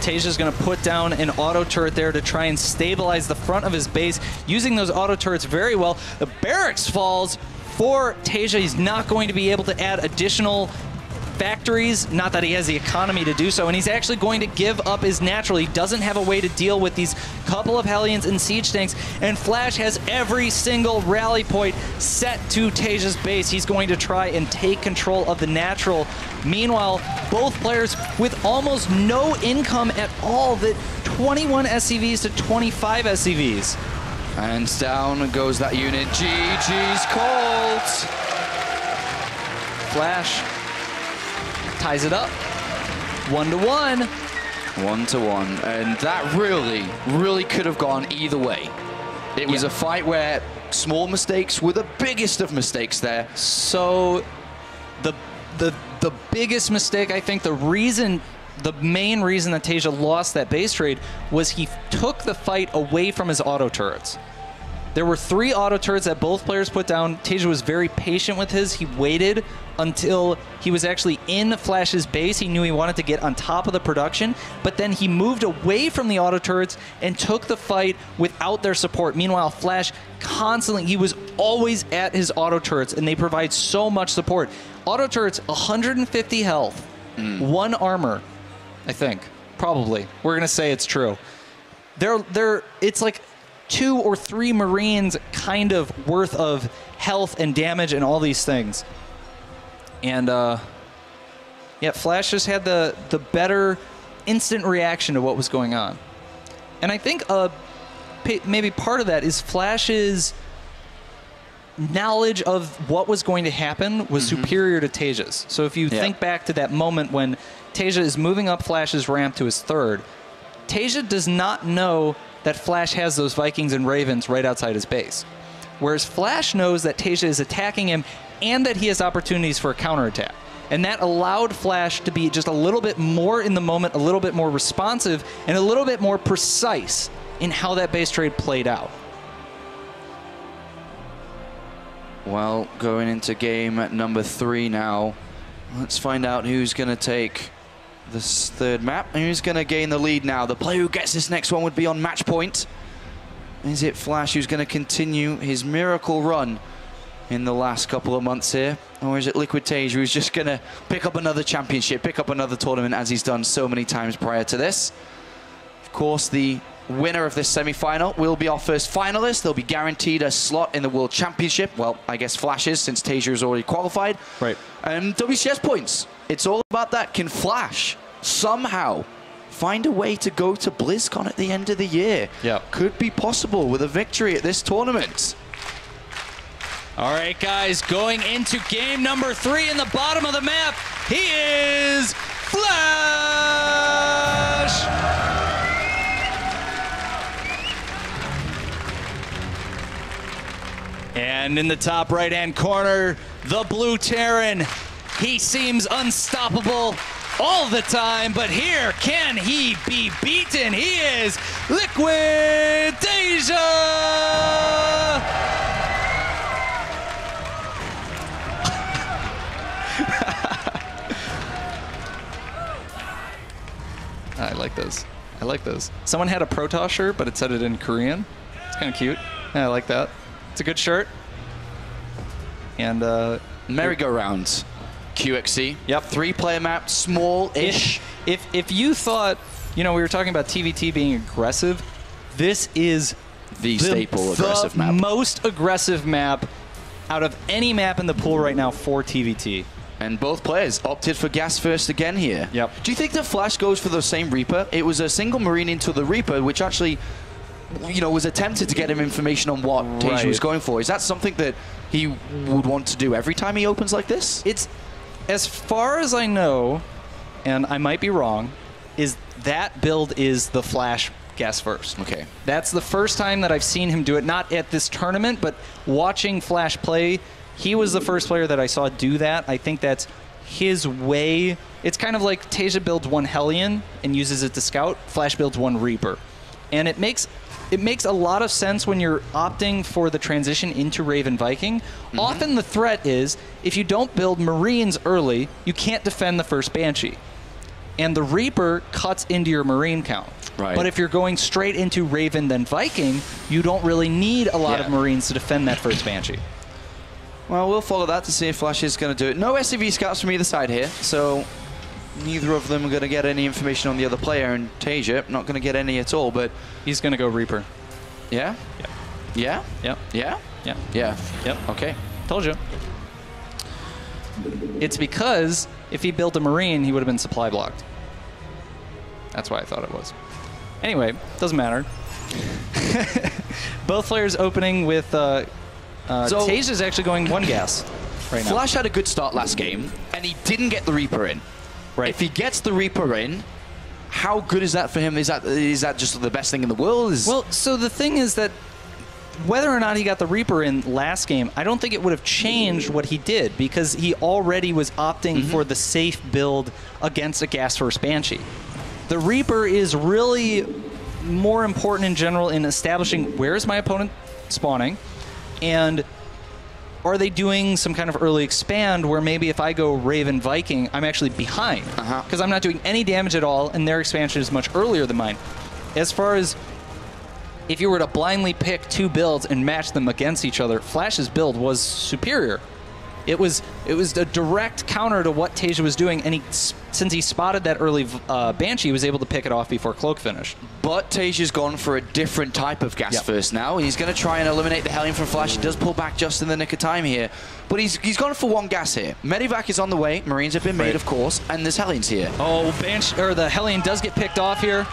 Taeja's going to put down an auto turret there to try and stabilize the front of his base, using those auto turrets very well. The barracks falls for Taeja. He's not going to be able to add additional factories, not that he has the economy to do so, and he's actually going to give up his natural. He doesn't have a way to deal with these couple of Hellions and siege tanks, and Flash has every single rally point set to Taeja's base. He's going to try and take control of the natural. Meanwhile, both players with almost no income at all, that 21 SCVs to 25 SCVs. And down goes that unit. GG's called. Flash ties it up. One to one. One to one. And that really, really could have gone either way. It was Yeah. a fight where small mistakes were the biggest of mistakes there. So the the the biggest mistake I think the reason the main reason that Taeja lost that base trade was he took the fight away from his auto turrets. There were three auto turrets that both players put down. Taeja was very patient with his. He waited until he was actually in Flash's base. He knew he wanted to get on top of the production, but then he moved away from the auto turrets and took the fight without their support. Meanwhile, Flash constantly, he was always at his auto turrets, and they provide so much support. Auto turrets, 150 health, mm. one armor, I think. Probably. We're gonna say it's true they're they're it's like two or three marines kind of worth of health and damage and all these things and uh yeah flash just had the the better instant reaction to what was going on and i think uh maybe part of that is flash's knowledge of what was going to happen was superior to Taeja's. So if you Yeah. think back to that moment when Taeja is moving up Flash's ramp to his third, Taeja does not know that Flash has those Vikings and Ravens right outside his base. Whereas Flash knows that Taeja is attacking him and that he has opportunities for a counterattack. And that allowed Flash to be just a little bit more in the moment, a little bit more responsive, and a little bit more precise in how that base trade played out. Well, going into game number three now. Let's find out who's going to take this third map who's going to gain the lead now. The player who gets this next one would be on match point. Is it Flash who's going to continue his miracle run in the last couple of months here? Or is it Liquid Taeja who's just going to pick up another championship, pick up another tournament as he's done so many times prior to this? Of course, the winner of this semi-final will be our first finalist. They'll be guaranteed a slot in the World Championship. Well, I guess Flash is, since Taeja has already qualified. Right. And WCS points. It's all about that. Can Flash somehow find a way to go to BlizzCon at the end of the year? Yeah. Could be possible with a victory at this tournament. All right, guys, going into game number three in the bottom of the map, he is Flash! And in the top right hand corner, the blue Terran. He seems unstoppable all the time, but here can he be beaten? He is Liquid Taeja! I like those. I like those. Someone had a Protoss shirt, but it said it in Korean. It's kind of cute. Yeah, I like that. It's a good shirt. And uh, Merry-go-round. QXC. Yep. Three-player map, small-ish. if, if if you thought, you know, we were talking about TVT being aggressive, this is The staple aggressive the map. most aggressive map out of any map in the pool right now for TVT. And both players opted for gas first again here. Yep. Do you think that Flash goes for the same Reaper? It was a single Marine into the Reaper, which actually you know, was attempted to get him information on what Right. was going for. Is that something that he would want to do every time he opens like this? It's as far as I know, and I might be wrong, is that build is the Flash guess first. Okay. That's the first time that I've seen him do it. Not at this tournament, but watching Flash play, he was the first player that I saw do that. I think that's his way. It's kind of like Taeja builds one Hellion and uses it to scout. Flash builds one Reaper, and it makes it makes a lot of sense when you're opting for the transition into Raven Viking. Mm-hmm. Often the threat is if you don't build Marines early, you can't defend the first Banshee and the Reaper cuts into your Marine count. Right. But if you're going straight into Raven then Viking, you don't really need a lot Yeah. of Marines to defend that first Banshee. Well, we'll follow that to see if Flash is going to do it. No SCV scouts from either side here, so neither of them are going to get any information on the other player. And Taeja, not going to get any at all. But He's going to go Reaper. yeah, Yeah. yeah, Yep. yeah, Yep. yeah. Yep. Okay. Told you. It's because if he built a Marine, he would have been supply blocked. That's why I thought it was. Anyway, doesn't matter. Both players opening with uh, uh, So- Taeja's actually going one gas right now. Flash had a good start last game, and he didn't get the Reaper in. Right. If he gets the Reaper in, how good is that for him? Is that is that just the best thing in the world? Is Well, so the thing is that whether or not he got the Reaper in last game, I don't think it would have changed what he did because he already was opting mm-hmm. for the safe build against a Gas First Banshee. The Reaper is really more important in general in establishing where is my opponent spawning and are they doing some kind of early expand where maybe if I go Raven Viking, I'm actually behind Uh-huh. because I'm not doing any damage at all, and their expansion is much earlier than mine. As far as if you were to blindly pick two builds and match them against each other, Flash's build was superior. It was it was a direct counter to what Taeja was doing, and he since he spotted that early uh, Banshee, he was able to pick it off before Cloak finished. But Taeja's gone for a different type of gas Yep. first now. He's going to try and eliminate the Hellion from Flash. He does pull back just in the nick of time here. But he's he's gone for one gas here. Medivac is on the way. Marines have been made, Right. of course. And there's Hellions here. Oh, Banshee or the Hellion does get picked off here.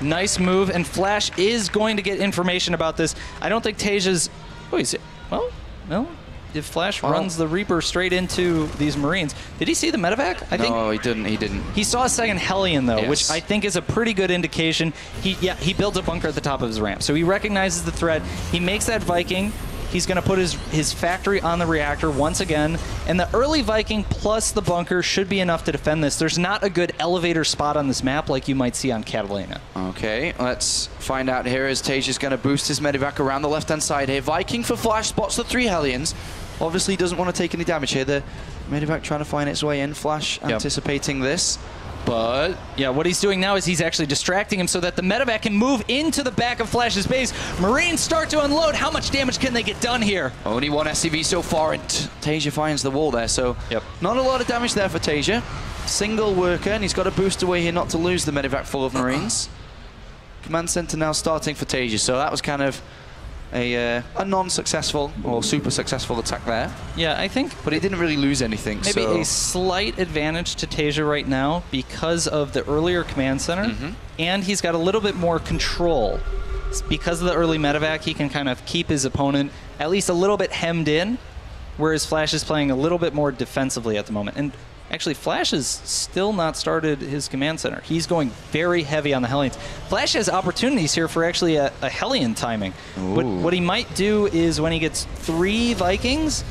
Nice move, and Flash is going to get information about this. I don't think Taeja's. Oh, he's well, no. If Flash Oh. runs the Reaper straight into these Marines, did he see the medivac? I think no, he didn't. He didn't. He saw a second Hellion though, which I think is a pretty good indication. He yeah, he built a bunker at the top of his ramp. So he recognizes the threat. He makes that Viking. He's going to put his his factory on the reactor once again, and the early Viking plus the bunker should be enough to defend this. There's not a good elevator spot on this map like you might see on Catalina. Okay, let's find out here as Taeja's going to boost his Medivac around the left-hand side here. Viking for Flash spots the three Hellions. Obviously doesn't want to take any damage here. The Medivac trying to find its way in. Flash Yep. anticipating this. But Yeah, what he's doing now is he's actually distracting him so that the medivac can move into the back of Flash's base. Marines start to unload. How much damage can they get done here? Only one SCV so far, and Taeja finds the wall there. So Yep. not a lot of damage there for Taeja. Single worker, and he's got a boost away here not to lose the Medivac full of Marines. Command center now starting for Taeja, so that was kind of a, uh, a non-successful or super successful attack there. Yeah, I think But he didn't really lose anything. Maybe so. a slight advantage to Taeja right now because of the earlier command center, Mm-hmm. and he's got a little bit more control. Because of the early medivac, he can kind of keep his opponent at least a little bit hemmed in, whereas Flash is playing a little bit more defensively at the moment. And actually, Flash has still not started his command center. He's going very heavy on the Hellions. Flash has opportunities here for actually a, a Hellion timing. What, what he might do is when he gets three Vikings,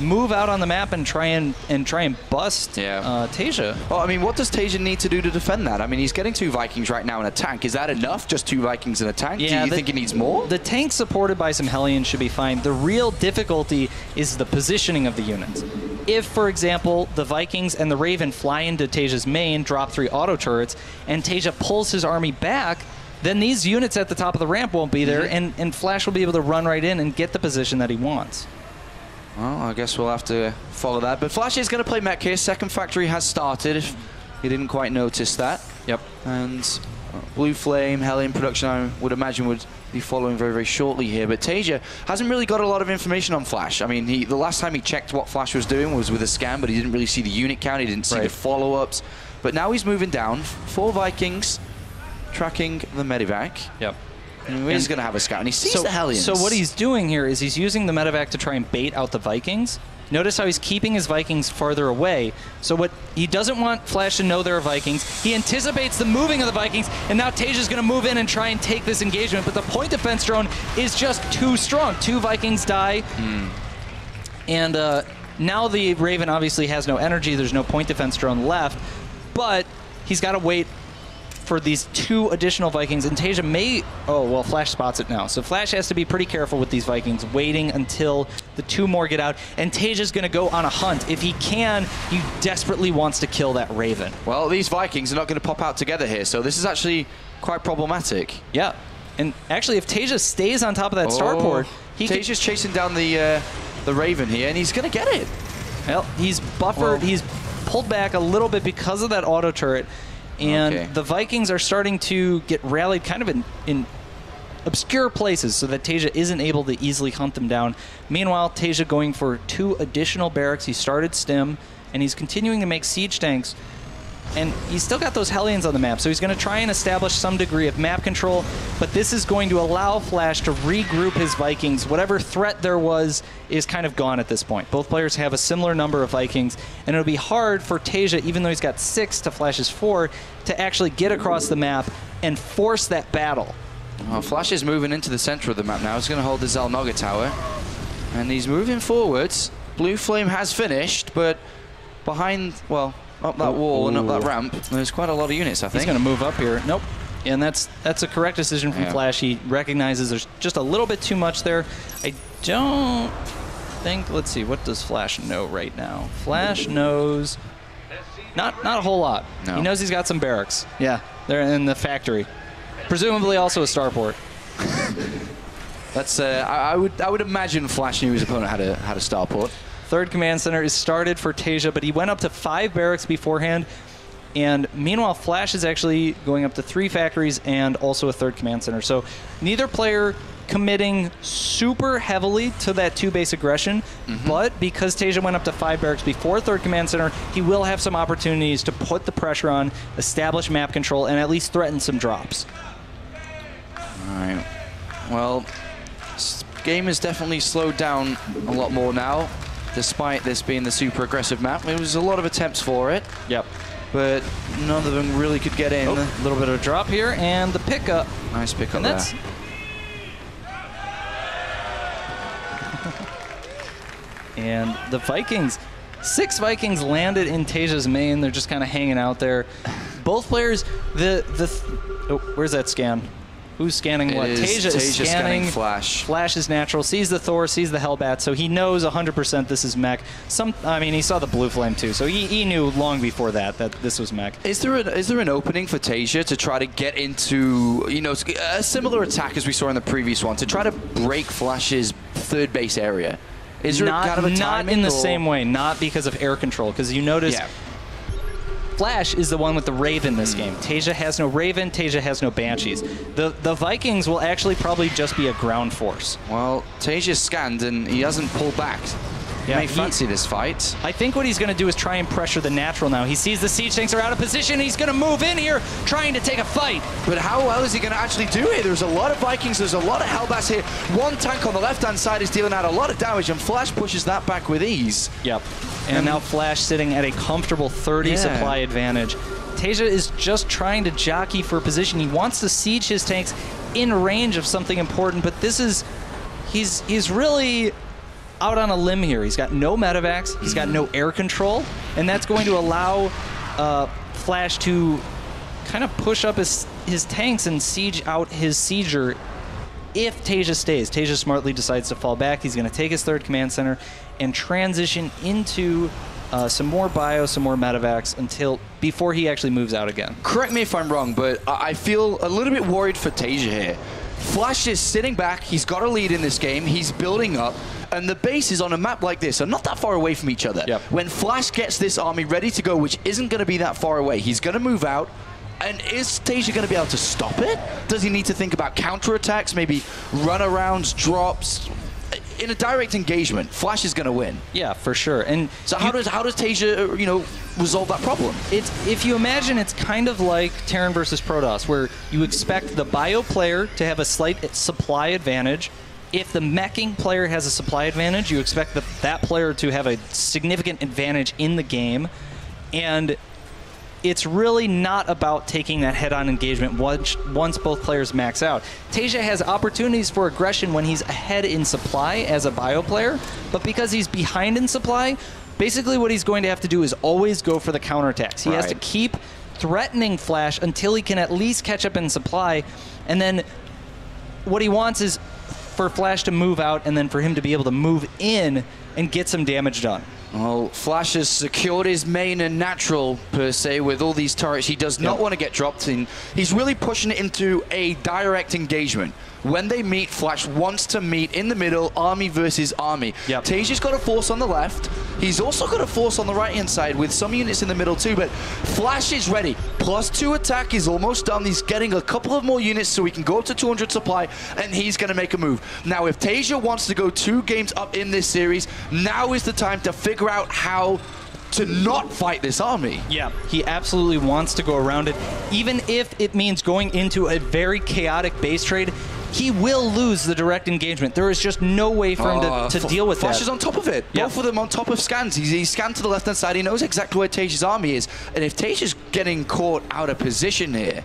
move out on the map and try and and try and bust Yeah. uh, Taeja. Well, I mean, what does Taeja need to do to defend that? I mean, he's getting two Vikings right now in a tank. Is that enough? Just two Vikings in a tank? do you the- think he needs more? The tank supported by some Hellions should be fine. The real difficulty is the positioning of the units. If, for example, the Vikings and the Raven fly into Taeja's main, drop three auto turrets, and Taeja pulls his army back, then these units at the top of the ramp won't be there, Mm-hmm. and, and Flash will be able to run right in and get the position that he wants. Well, I guess we'll have to follow that. But Flash is going to play mech here. Second factory has started, if you didn't quite notice that. Yep. And Blue Flame, Hellion production, I would imagine, would be following very, very shortly here. But Taeja hasn't really got a lot of information on Flash. I mean, he, the last time he checked what Flash was doing was with a scan, but he didn't really see the unit count. He didn't see Right. the follow-ups. But now he's moving down. Four Vikings tracking the Medivac. Yep. He's going to have a scout, and he sees the Hellions. So what he's doing here is he's using the medivac to try and bait out the Vikings. Notice how he's keeping his Vikings farther away. So what he doesn't want Flash to know there are Vikings. He anticipates the moving of the Vikings, and now Taeja's going to move in and try and take this engagement. But the point defense drone is just too strong. Two Vikings die, and uh, now the Raven obviously has no energy. There's no point defense drone left, but he's got to wait for these two additional Vikings, and Taeja may. Oh, well, Flash spots it now. So Flash has to be pretty careful with these Vikings, waiting until the two more get out. And Taeja's going to go on a hunt. If he can, he desperately wants to kill that Raven. Well, these Vikings are not going to pop out together here, so this is actually quite problematic. Yeah. And actually, if Taeja stays on top of that starport, he Taeja's chasing down the uh, the Raven here, and he's going to get it. well, he's buffered. Well- he's pulled back a little bit because of that auto turret. And Okay. the Vikings are starting to get rallied kind of in, in obscure places so that Taeja isn't able to easily hunt them down. Meanwhile, Taeja going for two additional barracks. He started Stim, and he's continuing to make siege tanks. And he's still got those Hellions on the map, so he's going to try and establish some degree of map control. But this is going to allow Flash to regroup his Vikings. Whatever threat there was is kind of gone at this point. Both players have a similar number of Vikings, and it'll be hard for Taeja, even though he's got six to Flash's four, to actually get across the map and force that battle. Well, Flash is moving into the center of the map now. He's going to hold the Xel'Naga tower. And he's moving forwards. Blue Flame has finished, but behind, well, up that wall and up that ramp, there's quite a lot of units, I think. He's going to move up here. Nope. And that's that's a correct decision from Yeah. Flash. He recognizes there's just a little bit too much there. I don't think. Let's see. What does Flash know right now? Flash knows not not a whole lot. No. He knows he's got some barracks. Yeah, they're in the factory. Presumably also a starport. That's, uh, I, I would I would imagine Flash knew his opponent had a, had a starport. Third command center is started for Taeja, but he went up to five barracks beforehand. And meanwhile, Flash is actually going up to three factories and also a third command center. So neither player committing super heavily to that two base aggression, but because Taeja went up to five barracks before third command center, he will have some opportunities to put the pressure on, establish map control, and at least threaten some drops. Right. Well, game has definitely slowed down a lot more now, despite this being the super aggressive map. There was a lot of attempts for it, Yep. but none of them really could get in. A little bit of a drop here, and the pickup. Nice pick up And that's. And the Vikings, six Vikings landed in Taeja's main. They're just kind of hanging out there. Both players, the the. Oh, where's that scan? Who's scanning It what? is Taeja is scanning. scanning Flash. Flash is natural. Sees the Thor, sees the Hellbat, so he knows 100% this is mech. Some, I mean, he saw the Blue Flame too, so he, he knew long before that that this was mech. Is there an, is there an opening for Taeja to try to get into you know a similar attack as we saw in the previous one to try to break Flash's third base area? Is there not, kind of a not in the or- same way, not because of air control, because you notice Yeah. Flash is the one with the Raven this game. Taeja has no Raven, Taeja has no Banshees. The the Vikings will actually probably just be a ground force. Well, Taeja scanned and he hasn't pulled back. Yeah, may he- this fight. I think what he's going to do is try and pressure the natural now. He sees the siege tanks are out of position. He's going to move in here, trying to take a fight. But how well is he going to actually do it? There's a lot of Vikings, there's a lot of Hellbats here. One tank on the left-hand side is dealing out a lot of damage, and Flash pushes that back with ease. Yep. And now Flash sitting at a comfortable 30 Yeah. supply advantage. Taeja is just trying to jockey for position. He wants to siege his tanks in range of something important, but this is he's he's really out on a limb here. He's got no medivacs, he's got no air control, and that's going to allow uh, Flash to kind of push up his his tanks and siege out his sieger if Taeja stays. Taeja smartly decides to fall back. He's going to take his third command center and transition into uh, some more bio, some more medevacs until before he actually moves out again. Correct me if I'm wrong, but I feel a little bit worried for Taeja here. Flash is sitting back, he's got a lead in this game, he's building up, and the bases on a map like this are not that far away from each other. Yep. When Flash gets this army ready to go, which isn't going to be that far away, he's going to move out. And is Taeja going to be able to stop it? Does he need to think about counterattacks, maybe runarounds, drops? in a direct engagement, Flash is going to win. Yeah, for sure. And So how does how does Taeja, you know, resolve that problem? it's if you imagine it's kind of like Terran versus Protoss, where you expect the bio player to have a slight supply advantage. If the meching player has a supply advantage, you expect the, that player to have a significant advantage in the game. And it's really not about taking that head-on engagement once, once both players max out. Taeja has opportunities for aggression when he's ahead in supply as a bio player, but because he's behind in supply, basically what he's going to have to do is always go for the counterattacks. He has to keep threatening Flash until he can at least catch up in supply, and then what he wants is for Flash to move out and then for him to be able to move in and get some damage done. Well, Flash has secured his main and natural, per se, with all these turrets. He does not Yep. want to get dropped in. He's really pushing it into a direct engagement. When they meet, Flash wants to meet in the middle, army versus army. Yep. Taeja's got a force on the left. He's also got a force on the right-hand side with some units in the middle too, but Flash is ready. Plus two attack is almost done. He's getting a couple of more units so he can go up to 200 supply, and he's going to make a move. Now, if Taeja wants to go two games up in this series, now is the time to figure out how to not fight this army. Yeah, he absolutely wants to go around it, even if it means going into a very chaotic base trade. He will lose the direct engagement. There is just no way for him Uh, to, to deal with Flash that. is on top of it. Yeah. Both of them on top of scans. He's, he's scanned to the left-hand side. He knows exactly where Taeja's army is. And if Taeja's getting caught out of position here,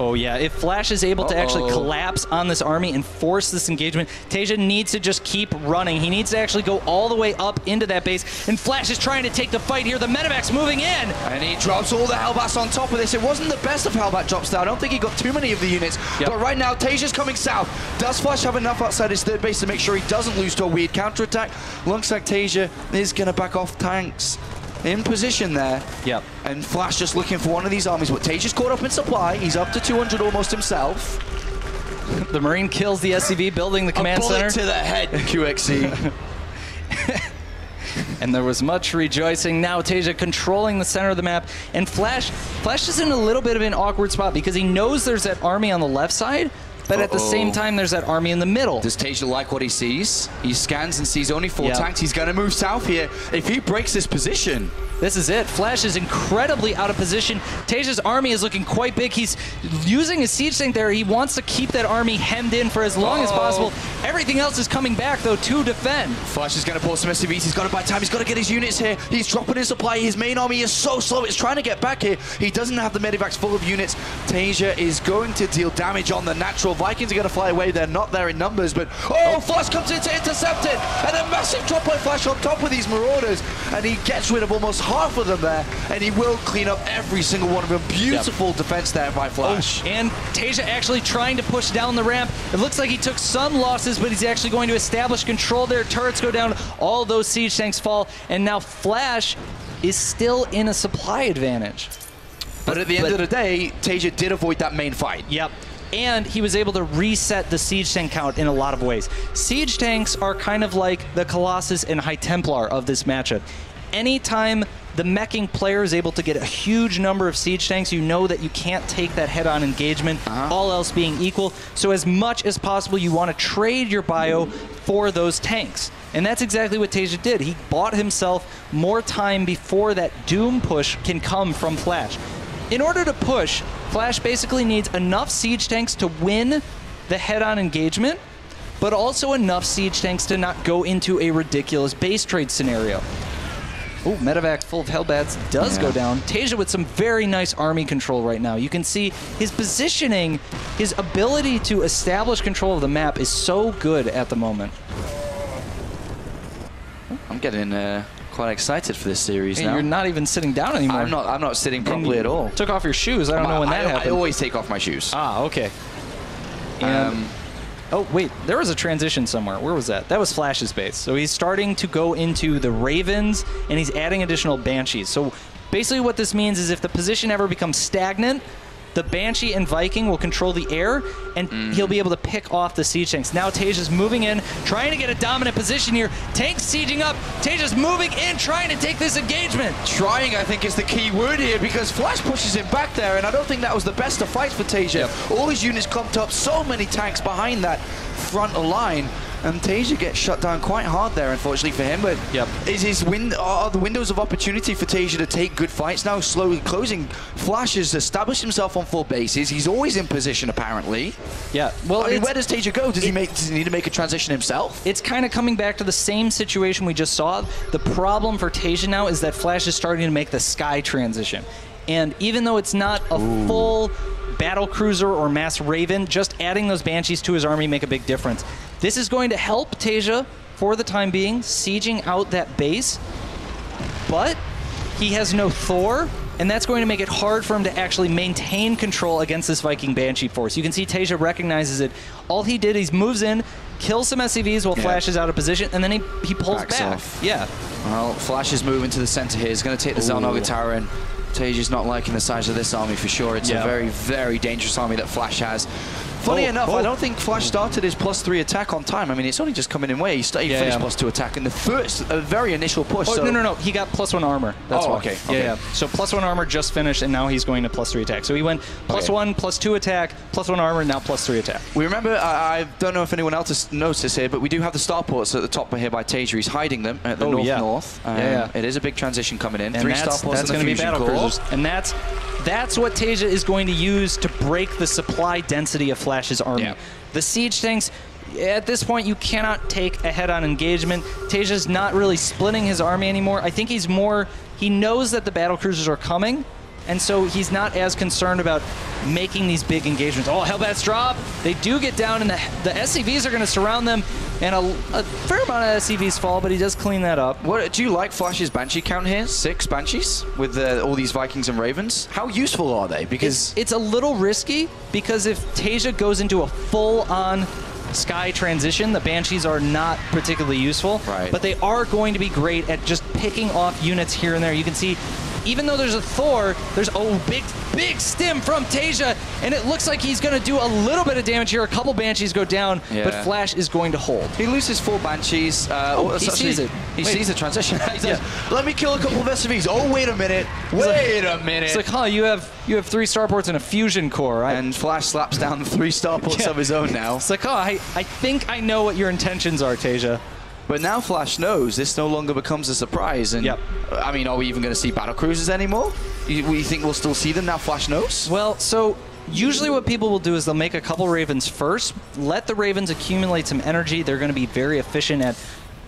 Oh yeah, if Flash is able to actually collapse on this army and force this engagement, Taeja needs to just keep running. He needs to actually go all the way up into that base, and Flash is trying to take the fight here. The Medivac's moving in. And he drops all the Hellbats on top of this. It wasn't the best of Hellbat drops there. I don't think he got too many of the units. Yep. But right now, Taeja's coming south. Does Flash have enough outside his third base to make sure he doesn't lose to a weird counterattack? Looks like Taeja is going to back off tanks. In position there. Yep. And Flash just looking for one of these armies. But Taeja's caught up in supply. He's up to 200 almost himself. The Marine kills the SCV, building the command a bullet center. to the head, QXC. and there was much rejoicing. Now Taeja controlling the center of the map, and Flash, Flash is in a little bit of an awkward spot because he knows there's that army on the left side, but at the same time there's that army in the middle. Does Taeja like what he sees? He scans and sees only four Yeah. tanks. He's going to move south here. If he breaks this position, This is it. Flash is incredibly out of position. Taeja's army is looking quite big. He's using his siege tank there. He wants to keep that army hemmed in for as long as possible. Everything else is coming back, though, to defend. Flash is going to pull some SCVs. He's got to buy time. He's got to get his units here. He's dropping his supply. His main army is so slow. It's trying to get back here. He doesn't have the medivacs full of units. Taeja is going to deal damage on the natural. Vikings are going to fly away. They're not there in numbers, but oh, Flash comes in to intercept it. And a massive drop by Flash on top of these Marauders. And he gets rid of almost half of them there. And he will clean up every single one of them. Beautiful defense there by Flash. Oh, and Taeja actually trying to push down the ramp. It looks like he took some losses, but he's actually going to establish control there. Turrets go down, all those siege tanks fall, and now Flash is still in a supply advantage. But at the end but- of the day, Taeja did avoid that main fight. Yep. And he was able to reset the siege tank count in a lot of ways. Siege tanks are kind of like the Colossus and High Templar of this matchup. Anytime the meching player is able to get a huge number of siege tanks, you know that you can't take that head-on engagement, uh-huh. all else being equal. So as much as possible, you want to trade your bio for those tanks. And that's exactly what Taeja did. He bought himself more time before that Doom push can come from Flash. In order to push, Flash basically needs enough siege tanks to win the head-on engagement, but also enough siege tanks to not go into a ridiculous base trade scenario. Oh, Medivac full of Hellbats does go down. Taeja with some very nice army control right now. You can see his positioning, his ability to establish control of the map is so good at the moment. I'm getting uh, quite excited for this series And now. you're not even sitting down anymore. I'm not. I'm not sitting properly at all. Took off your shoes. I don't know when that I, happened. I always take off my shoes. Ah, okay. And, Um, oh, wait, there was a transition somewhere. Where was that? That was Flash's base. So he's starting to go into the Ravens, and he's adding additional Banshees. So basically what this means is if the position ever becomes stagnant, the Banshee and Viking will control the air, and Mm. he'll be able to pick off the siege tanks. Now Taeja's moving in, trying to get a dominant position here. Tanks sieging up. Taeja's moving in, trying to take this engagement. trying, I think, is the key word here because Flash pushes him back there, and I don't think that was the best of fights for Taeja. All his units clumped up, so many tanks behind that front line. And Taeja gets shut down quite hard there, unfortunately for him. But Yep. is his win are the windows of opportunity for Taeja to take good fights now slowly closing? Flash has established himself on full bases. He's always in position apparently. Yeah. Well, I mean, where does Taeja go? Does he make? Does he need to make a transition himself? it's kind of coming back to the same situation we just saw. The problem for Taeja now is that Flash is starting to make the sky transition. And even though it's not a full battle cruiser or mass raven, just adding those banshees to his army make a big difference. This is going to help Taeja for the time being, sieging out that base. But he has no Thor, and that's going to make it hard for him to actually maintain control against this Viking Banshee force. You can see Taeja recognizes it. All he did is moves in, kills some SCVs while Yeah. Flash is out of position, and then he, he pulls Backs back. off. Yeah. Well, Flash is moving to the center here. He's going to take the Xel'Naga Tower in. Taeja's not liking the size of this army for sure. It's Yeah. a very, very dangerous army that Flash has. Funny Oh, enough, oh. I don't think Flash started his plus three attack on time. I mean, it's only just coming in way. He, started, he Yeah, finished yeah. plus two attack in the first, a very initial push. Oh, so no, no, no. He got plus one armor. That's Oh, why. okay, Yeah, okay. yeah. So plus one armor just finished, and now he's going to plus three attack. So he went plus Okay. one, plus two attack, plus one armor, now plus three attack. We remember, I, I don't know if anyone else has noticed here, but we do have the starports at the top here by Taeja. He's hiding them at the Oh, yeah. north-north. Um, Yeah, yeah. It is a big transition coming in. And Three that's, starports that's and going the to be fusion battle core. cruisers, and that's that's what Taeja is going to use to break the supply density of Flash's army. Yeah. The siege tanks. At this point, you cannot take a head-on engagement. Taeja's not really splitting his army anymore. I think he's more. He knows that the battle cruisers are coming, and so he's not as concerned about making these big engagements. Oh, Hellbats drop. They do get down, and the, the SCVs are going to surround them, and a, a fair amount of SCVs fall, but he does clean that up. What do you like Flash's Banshee count here? Six Banshees with uh, all these Vikings and Ravens. How useful are they? Because It's, it's a little risky because if Taeja goes into a full-on sky transition, the Banshees are not particularly useful. Right. But they are going to be great at just picking off units here and there. You can see, even though there's a Thor, there's a big, big stim from Taeja, and it looks like he's going to do a little bit of damage here. A couple Banshees go down, but Flash is going to hold. he loses four Banshees. Uh, Oh, that's he sees it. He Wait. sees the transition. he says, Yeah. "Let me kill a couple of SCVs." Oh, wait a minute. Wait a minute. It's like, huh? You have you have three starports and a fusion core. I, and Flash slaps down three starports Yeah. of his own now. it's like, oh, I, I think I know what your intentions are, Taeja. But now Flash knows this no longer becomes a surprise. And Yep. I mean, are we even going to see battle cruisers anymore? You, we think we'll still see them now? Flash knows. Well, so usually what people will do is they'll make a couple ravens first, let the ravens accumulate some energy. They're going to be very efficient at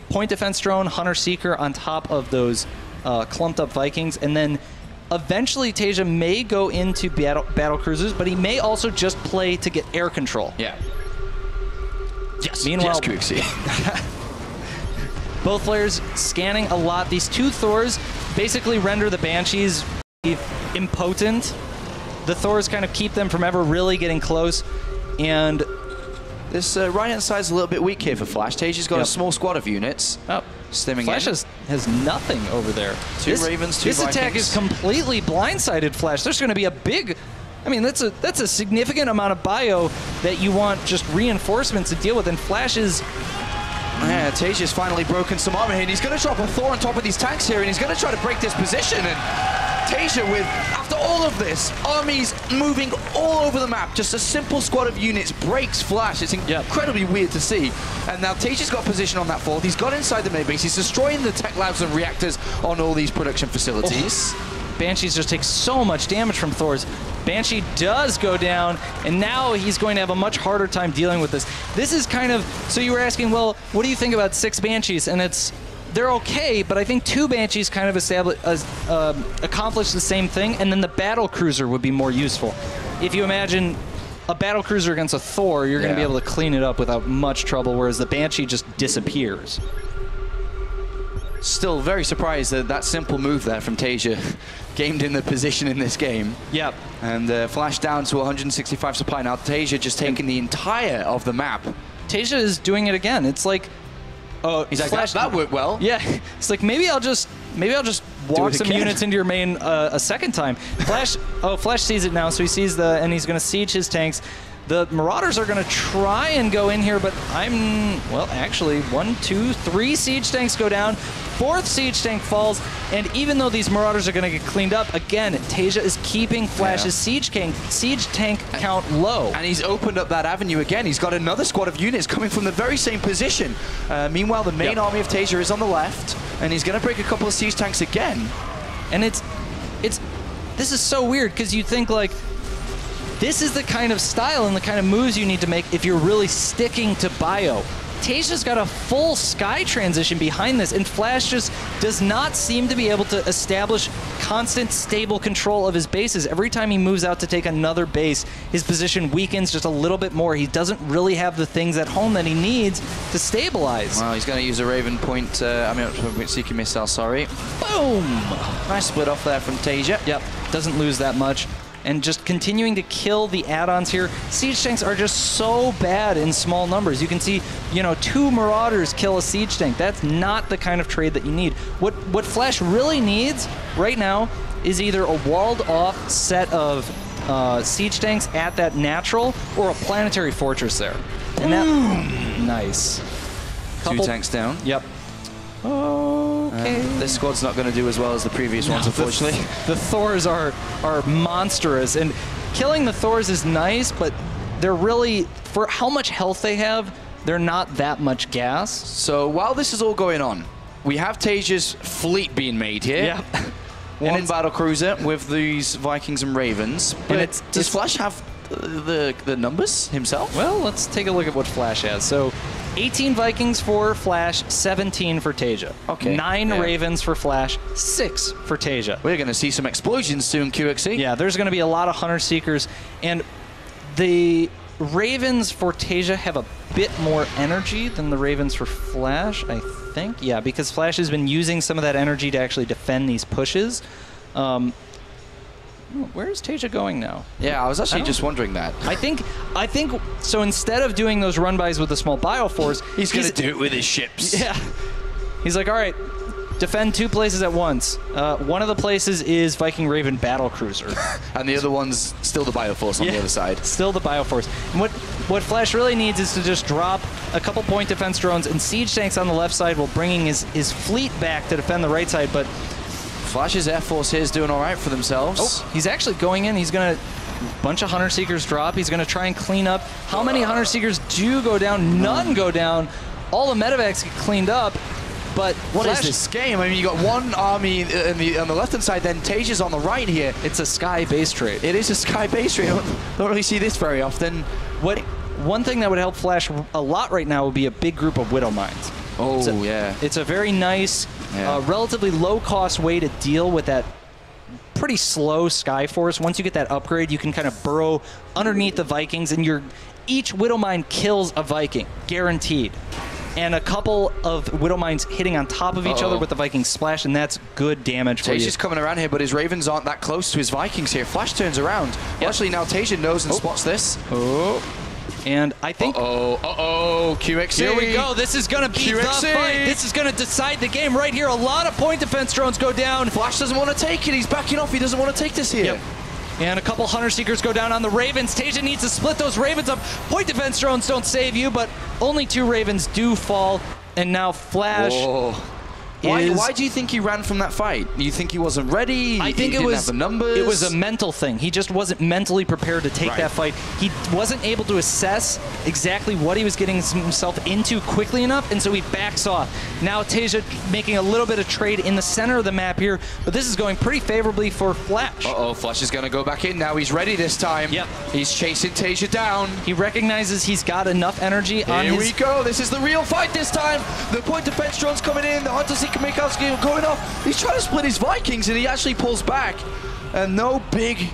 point defense drone, hunter seeker on top of those uh, clumped up Vikings, and then eventually Taeja may go into battle, battle cruisers, but he may also just play to get air control. Yeah. Yes. Meanwhile- yes. Both players scanning a lot. These two Thors basically render the Banshees impotent. The Thors kind of keep them from ever really getting close, and This uh, right hand side's a little bit weak here for Flash. Taeja's got Yep. a small squad of units. Oh, Stimming Flash in. has, has nothing over there. Two Ravens, two This attack is completely blindsided Flash. There's going to be a big. I mean, that's a that's a significant amount of bio that you want just reinforcements to deal with, and Flash is Yeah, Taeja's finally broken some armor here, and he's going to drop a Thor on top of these tanks here, and he's going to try to break this position. And Taeja, with after all of this, armies moving all over the map, just a simple squad of units breaks Flash. It's Yep. incredibly weird to see. And now Taeja's got position on that fourth. He's got inside the main base. He's destroying the tech labs and reactors on all these production facilities. Oh. Banshees just take so much damage from Thor's. Banshee does go down, and now he's going to have a much harder time dealing with this. This is kind of so you were asking, well, what do you think about six Banshees? And it's they're okay, but I think two Banshees kind of establish uh, um, accomplish the same thing, and then the battle cruiser would be more useful. If you imagine a battle cruiser against a Thor, you're going to be able to clean it up without much trouble, whereas the Banshee just disappears. Still very surprised that that simple move there from Taeja gamed in the position in this game. Yep. And uh, Flash down to 165 supply. Now Taeja just taking the entire of the map. Taeja is doing it again. It's like, oh, He's like, Flash, that, that worked well. Yeah, it's like maybe I'll just maybe I'll just walk some units into your main uh, a second time. Flash, oh, Flash sees it now, so he sees the and he's going to siege his tanks. The Marauders are going to try and go in here, but I'm, well, actually, one, two, three siege tanks go down. Fourth siege tank falls, and even though these Marauders are going to get cleaned up, again, Taeja is keeping Flash's siege, tank, siege tank count low. And he's opened up that avenue again. He's got another squad of units coming from the very same position. Uh, meanwhile, the main Yep. army of Taeja is on the left, and he's going to break a couple of siege tanks again. And it's, it's, this is so weird because you think like, this is the kind of style and the kind of moves you need to make if you're really sticking to bio. Taeja's got a full sky transition behind this, and Flash just does not seem to be able to establish constant, stable control of his bases. Every time he moves out to take another base, his position weakens just a little bit more. He doesn't really have the things at home that he needs to stabilize. Well, he's going to use a Raven point, uh, I mean, seeking missile, sorry. Boom! Nice split off there from Taeja. Yep, doesn't lose that much. And just continuing to kill the add-ons here. Siege tanks are just so bad in small numbers. You can see, you know, two Marauders kill a siege tank. That's not the kind of trade that you need. What what Flash really needs right now is either a walled-off set of uh, siege tanks at that natural or a planetary fortress there. And that nice. Two tanks down. Yep. Okay. This squad's not going to do as well as the previous ones, the- unfortunately. The, Thors are are monstrous, and killing the Thors is nice, but they're really for how much health they have, they're not that much gas. So while this is all going on, we have Taeja's fleet being made here. One it's- battle cruiser with these Vikings and Ravens. But it's- does it's- Flash have uh, the the numbers himself? Well, let's take a look at what Flash has. So, 18 Vikings for Flash, 17 for Taeja. Okay, Nine yeah. Ravens for Flash, six for Taeja. We're going to see some explosions soon, QXC. Yeah, there's going to be a lot of Hunter Seekers, and the Ravens for Taeja have a bit more energy than the Ravens for Flash, I think. Yeah, because Flash has been using some of that energy to actually defend these pushes. Um, where's Taeja going now? Yeah, I was actually I just wondering that. I think, I think. So instead of doing those run bys with the small Bioforce, He's going to do it with his ships. yeah. He's like, all right, defend two places at once. Uh, one of the places is Viking Raven Battle Cruiser. And the other one's still the Bioforce on the other side. Still the Bioforce. And what what Flash really needs is to just drop a couple point defense drones and siege tanks on the left side while bringing his, his fleet back to defend the right side. But Flash's Air Force here is doing all right for themselves. oh, he's actually going in. He's going to bunch of Hunter Seekers drop. He's going to try and clean up. How many Hunter Seekers do go down? None go down. All the medivacs get cleaned up. But What is Flash, this game? I mean, you got one army in the, on the left-hand side, then Taeja's on the right here. It's a sky base trade. It is a sky base rail. Don't really see this very often. What one thing that would help Flash a lot right now would be a big group of Widow Mines. Oh, It's a- yeah. It's a very nice, Yeah. uh, relatively low cost way to deal with that pretty slow Skyforce. Once you get that upgrade, you can kind of burrow underneath the Vikings, and your each Widow Mine kills a Viking, guaranteed. And a couple of Widow Mines hitting on top of each Uh-oh. other with the Viking splash, and that's good damage for you. Taeja's coming around here, but his Ravens aren't that close to his Vikings here. Flash turns around. Well, actually, now Taeja knows and spots this. Oh. And I think Oh, uh-oh, QXC. Here we go. This is going to be the fight. This is going to decide the game right here. A lot of point defense drones go down. Flash doesn't want to take it. He's backing off. He doesn't want to take this here. Yep. And a couple Hunter Seekers go down on the Ravens. Taeja needs to split those Ravens up. Point defense drones don't save you, but only two Ravens do fall. And now Flash. Whoa. Why, why do you think he ran from that fight? You think he wasn't ready? I think he it didn't was the numbers. It was a mental thing. He just wasn't mentally prepared to take Right. that fight. He wasn't able to assess exactly what he was getting himself into quickly enough, and so he backs off. Now Taeja making a little bit of trade in the center of the map here, but this is going pretty favorably for Flash. Uh-oh, Flash is going to go back in now. He's ready this time. Yep. He's chasing Taeja down. He recognizes he's got enough energy on Here his we go. This is the real fight this time. The point defense drone's coming in. The Hunter Mikowski going off. He's trying to split his Vikings, and he actually pulls back. And no big,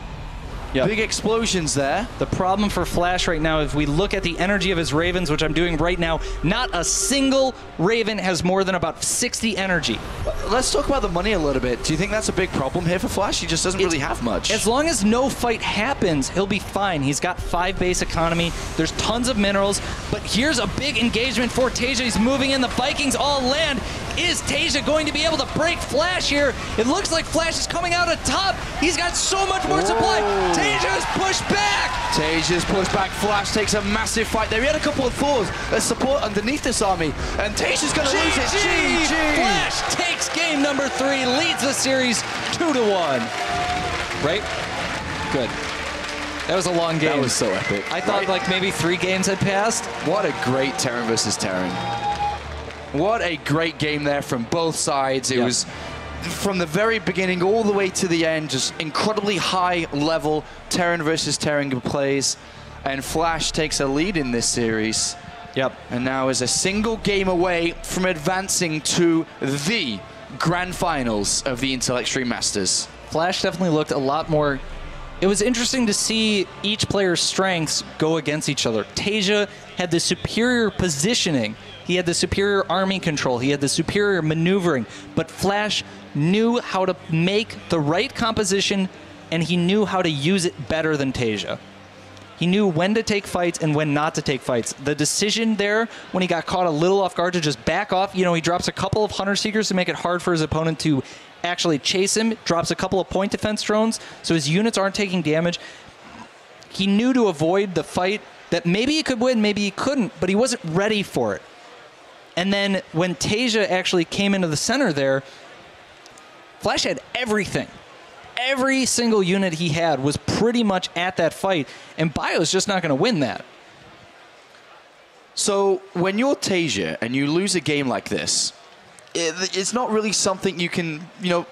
Yep. big explosions there. The problem for Flash right now, if we look at the energy of his Ravens, which I'm doing right now, not a single Raven has more than about 60 energy. Let's talk about the money a little bit. Do you think that's a big problem here for Flash? He just doesn't really have much. As long as no fight happens, he'll be fine. He's got five base economy. There's tons of minerals, but here's a big engagement for Taeja. He's moving in. The Vikings all land. Is Taeja going to be able to break Flash here? It looks like Flash is coming out on top. He's got so much more supply. Taeja's pushed back. Taeja's pushed back. Flash takes a massive fight there. He had a couple of fours as support underneath this army. And Taeja's going to lose it. GG. GG. Flash takes game number three, leads the series two to one. Right? Good. That was a long game. That was so epic. I thought right? like maybe three games had passed. What a great Terran versus Terran. What a great game there from both sides. It Yep. was from the very beginning all the way to the end, just incredibly high level Terran versus Terran plays. And Flash takes a lead in this series. Yep. And now is a single game away from advancing to the grand finals of the Intel Extreme Masters. Flash definitely looked a lot more. It was interesting to see each player's strengths go against each other. Taeja had the superior positioning. He had the superior army control. He had the superior maneuvering. But Flash knew how to make the right composition and he knew how to use it better than Taeja. He knew when to take fights and when not to take fights. The decision there, when he got caught a little off guard, to just back off. You know, he drops a couple of Hunter Seekers to make it hard for his opponent to actually chase him, drops a couple of point defense drones so his units aren't taking damage. He knew to avoid the fight that maybe he could win, maybe he couldn't, but he wasn't ready for it. And then when Taeja actually came into the center there, Flash had everything every single unit he had was pretty much at that fight, and Bio's just not going to win that. So when you're Taeja and you lose a game like this, it's not really something you can, you know,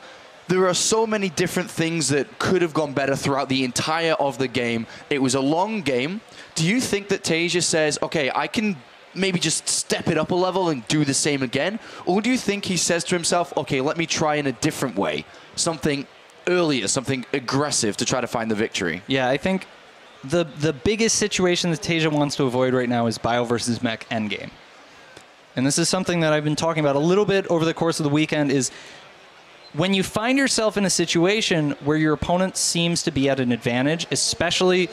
there are so many different things that could have gone better throughout the entire of the game. It was a long game. Do you think that Taeja says, okay, I can maybe just step it up a level and do the same again? Or do you think he says to himself, okay, let me try in a different way, something earlier, something aggressive to try to find the victory? Yeah, I think the the biggest situation that Taeja wants to avoid right now is Bio versus Mech endgame. And this is something that I've been talking about a little bit over the course of the weekend is when you find yourself in a situation where your opponent seems to be at an advantage, especially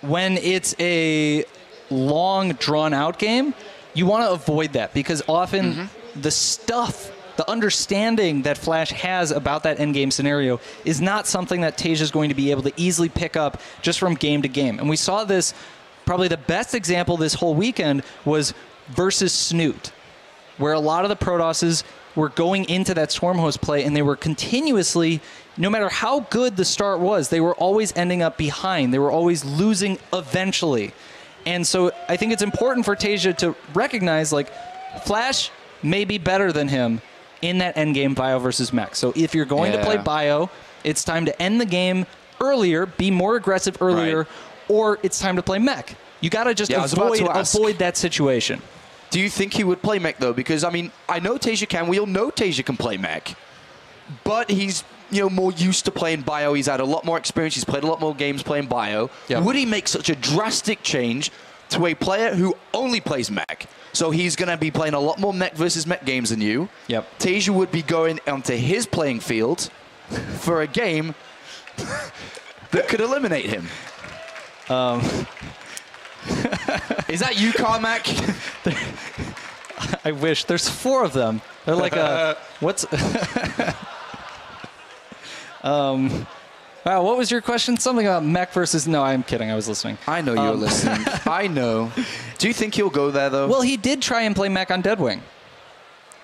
when it's a long drawn out game, you want to avoid that because often mm-hmm. the stuff, the understanding that Flash has about that end game scenario is not something that Taeja is going to be able to easily pick up just from game to game. And we saw this probably the best example this whole weekend was versus Snute where a lot of the Protosses were going into that Swarm Host play and they were continuously, no matter how good the start was, they were always ending up behind. They were always losing eventually. And so I think it's important for Taeja to recognize like Flash may be better than him in that endgame Bio versus Mech. So if you're going to play Bio, it's time to end the game earlier, be more aggressive earlier, Right. or it's time to play Mech. You got to just Yeah, I was about avoid to ask. avoid that situation. Do you think he would play mech though? Because I mean, I know Taeja can. We all know Taeja can play mech, but he's you know more used to playing bio. He's had a lot more experience. He's played a lot more games playing bio. Yep. Would he make such a drastic change to a player who only plays mech? So he's going to be playing a lot more mech versus mech games than you. Yep. Taeja would be going onto his playing field for a game that could eliminate him. Um. Is that you, Carmack? I wish. There's four of them. They're like a what's. Um, wow. What was your question? Something about mech versus. No, I'm kidding. I was listening. I know you're Um, listening. I know. Do you think he'll go there though? Well, he did try and play mech on Deadwing.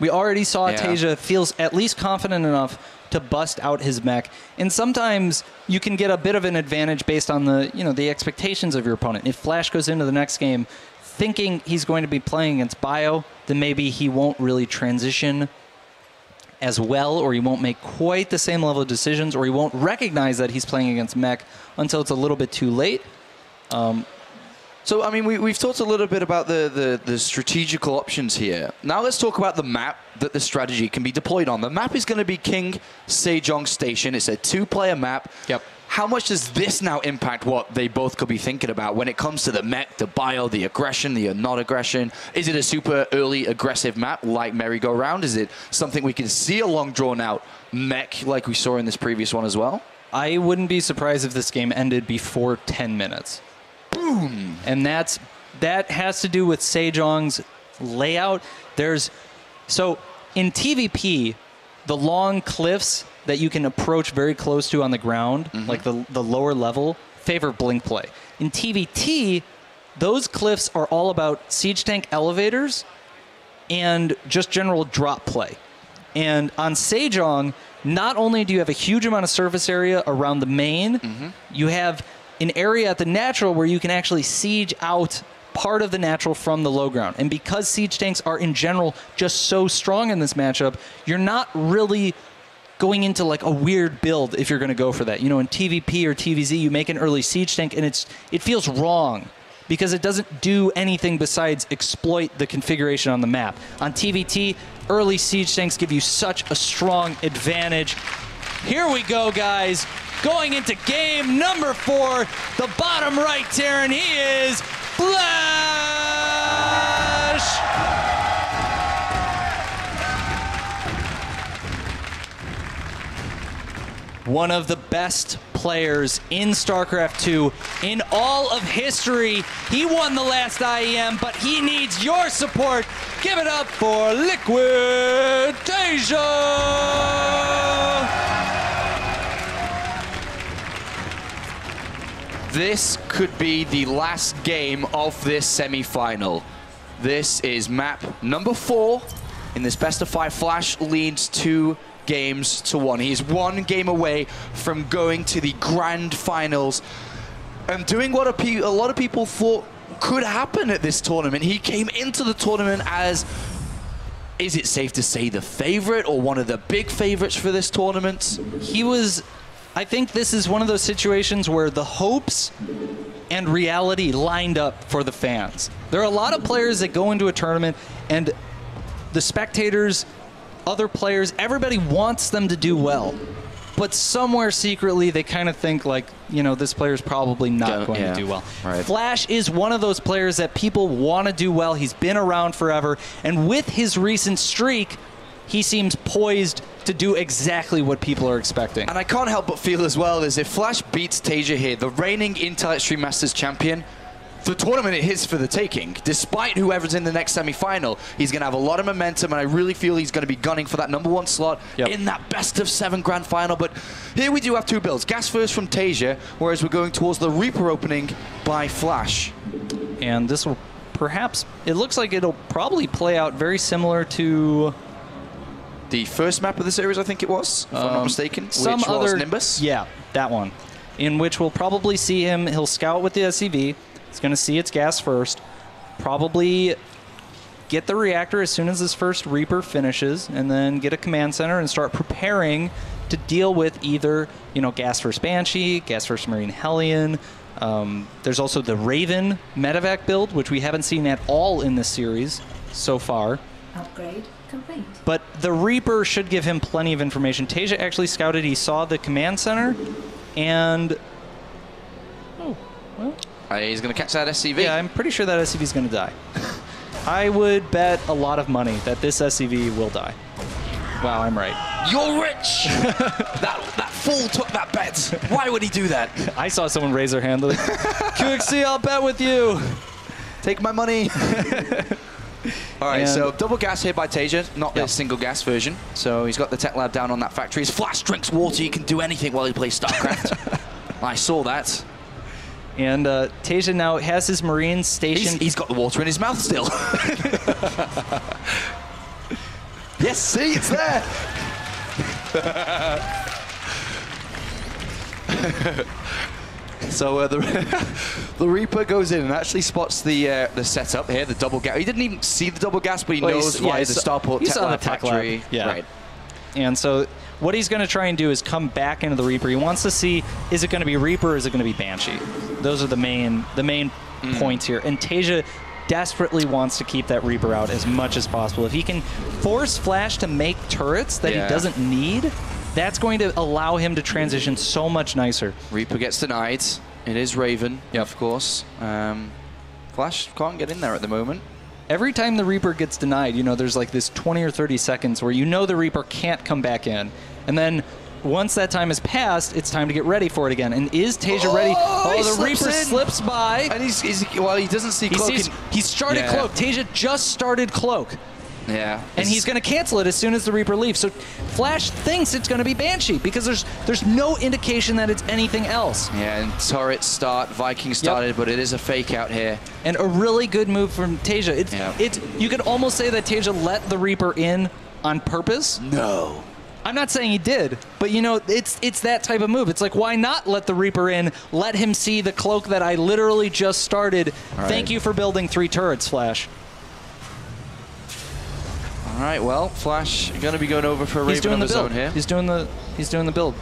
We already saw Yeah. Taeja feels at least confident enough to bust out his mech. And sometimes you can get a bit of an advantage based on the you know the expectations of your opponent. If Flash goes into the next game thinking he's going to be playing against Bio, then maybe he won't really transition as well, or he won't make quite the same level of decisions, or he won't recognize that he's playing against Mech until it's a little bit too late. Um, so, I mean, we, we've talked a little bit about the, the, the strategical options here. Now let's talk about the map that the strategy can be deployed on. The map is going to be King Sejong Station. It's a two-player map. Yep. How much does this now impact what they both could be thinking about when it comes to the mech, the bio, the aggression, the not aggression? Is it a super early aggressive map like Merry-Go-Round? Is it something we can see a long drawn-out mech like we saw in this previous one as well? I wouldn't be surprised if this game ended before 10 minutes. Boom! And that's that has to do with Sejong's layout. There's so in TVP, the long cliffs that you can approach very close to on the ground, mm-hmm. like the the lower level, favor blink play. In TVT, those cliffs are all about siege tank elevators and just general drop play. And on Sejong, not only do you have a huge amount of surface area around the main, mm-hmm. you have an area at the natural where you can actually siege out part of the natural from the low ground. And because siege tanks are in general just so strong in this matchup, you're not really going into like a weird build if you're going to go for that. You know, in TVP or TVZ, you make an early siege tank and it's it feels wrong because it doesn't do anything besides exploit the configuration on the map. On TVT, early siege tanks give you such a strong advantage. Here we go, guys. Going into game number four, the bottom right Terran, he is Flash! One of the best players in StarCraft 2 in all of history. He won the last IEM, but he needs your support. Give it up for Liquid Taeja! This could be the last game of this semi-final. This is map number four in this best of five. Flash leads two games to one. He's one game away from going to the grand finals and doing what a, a lot of people thought could happen at this tournament. He came into the tournament as, is it safe to say, the favorite or one of the big favorites for this tournament? He was, I think this is one of those situations where the hopes and reality lined up for the fans. There are a lot of players that go into a tournament and the spectators, other players, everybody wants them to do well. But somewhere secretly, they kind of think like, you know, this player's probably not Gonna- going yeah, to do well. right. Flash is one of those players that people want to do well. He's been around forever, and with his recent streak, he seems poised to do exactly what people are expecting. And I can't help but feel as well as if Flash beats Taeja here, the reigning Intel Extreme Masters champion, the tournament is his for the taking. Despite whoever's in the next semi-final, he's going to have a lot of momentum, and I really feel he's going to be gunning for that number one slot Yep. in that best of seven grand final. But here we do have two builds. Gas first from Taeja, whereas we're going towards the Reaper opening by Flash. and this will perhaps it looks like it'll probably play out very similar to The first map of the series, I think it was, if I'm not um, mistaken, some which other was Nimbus. Yeah, that one, in which we'll probably see him. He'll scout with the SCV. He's going to see its gas first. Probably get the reactor as soon as his first Reaper finishes, and then get a command center and start preparing to deal with either you know gas first Banshee, gas first Marine Hellion. Um, there's also the Raven medivac build, which we haven't seen at all in this series so far. Upgrade complete. But the Reaper should give him plenty of information. Taeja actually scouted. He saw the command center, and Uh, he's going to catch that SCV. yeah, I'm pretty sure that SCV is going to die. I would bet a lot of money that this SCV will die. Wow, I'm right. You're rich! that, that fool took that bet. Why would he do that? I saw someone raise their hand. Like, QXC, I'll bet with you. Take my money. All right, And- so double gas here by Taeja, not Yeah. the single gas version. So he's got the tech lab down on that factory. His Flash drinks water. He can do anything while he plays StarCraft. I saw that. And uh, Taeja now has his Marines He's, stationed. he's got the water in his mouth still. yes, see, it's there. So uh, the the Reaper goes in and actually spots the uh, the setup here, the double gas. He didn't even see the double gas, but he Well, knows he's- yeah, why he's- the Starport he Tech saw the Lab Tech Lab, factory. yeah. Right. And so what he's going to try and do is come back into the Reaper. He wants to see is it going to be Reaper or is it going to be Banshee? Those are the main the main Mm. points here. And Taeja desperately wants to keep that Reaper out as much as possible. If he can force Flash to make turrets that Yeah. he doesn't need, that's going to allow him to transition so much nicer. Reaper gets denied. It is Raven, yeah of course. Um, Flash can't get in there at the moment. Every time the Reaper gets denied, you know, there's like this 20 or 30 seconds where you know the Reaper can't come back in. And then once that time has passed, it's time to get ready for it again. And is Taeja ready? Oh, Oh, the slips Reaper in. slips by. And he's, he's well, he doesn't see He cloak. sees, he started Yeah. cloak. Taeja just started cloak. Yeah, And he's going to cancel it as soon as the Reaper leaves. So Flash thinks it's going to be Banshee because there's there's no indication that it's anything else. Yeah, and turret start, Viking started, but it is a fake out here. And a really good move from Taeja. It's Yeah. it's you could almost say that Taeja let the Reaper in on purpose. No. I'm not saying he did, but you know, it's it's that type of move. It's like why not let the Reaper in? Let him see the cloak that I literally just started. All Thank right. you for building three turrets, Flash. All right, well, Flash going to be going over for a He's Raven doing of the his build. own here. He's doing the he's doing the build.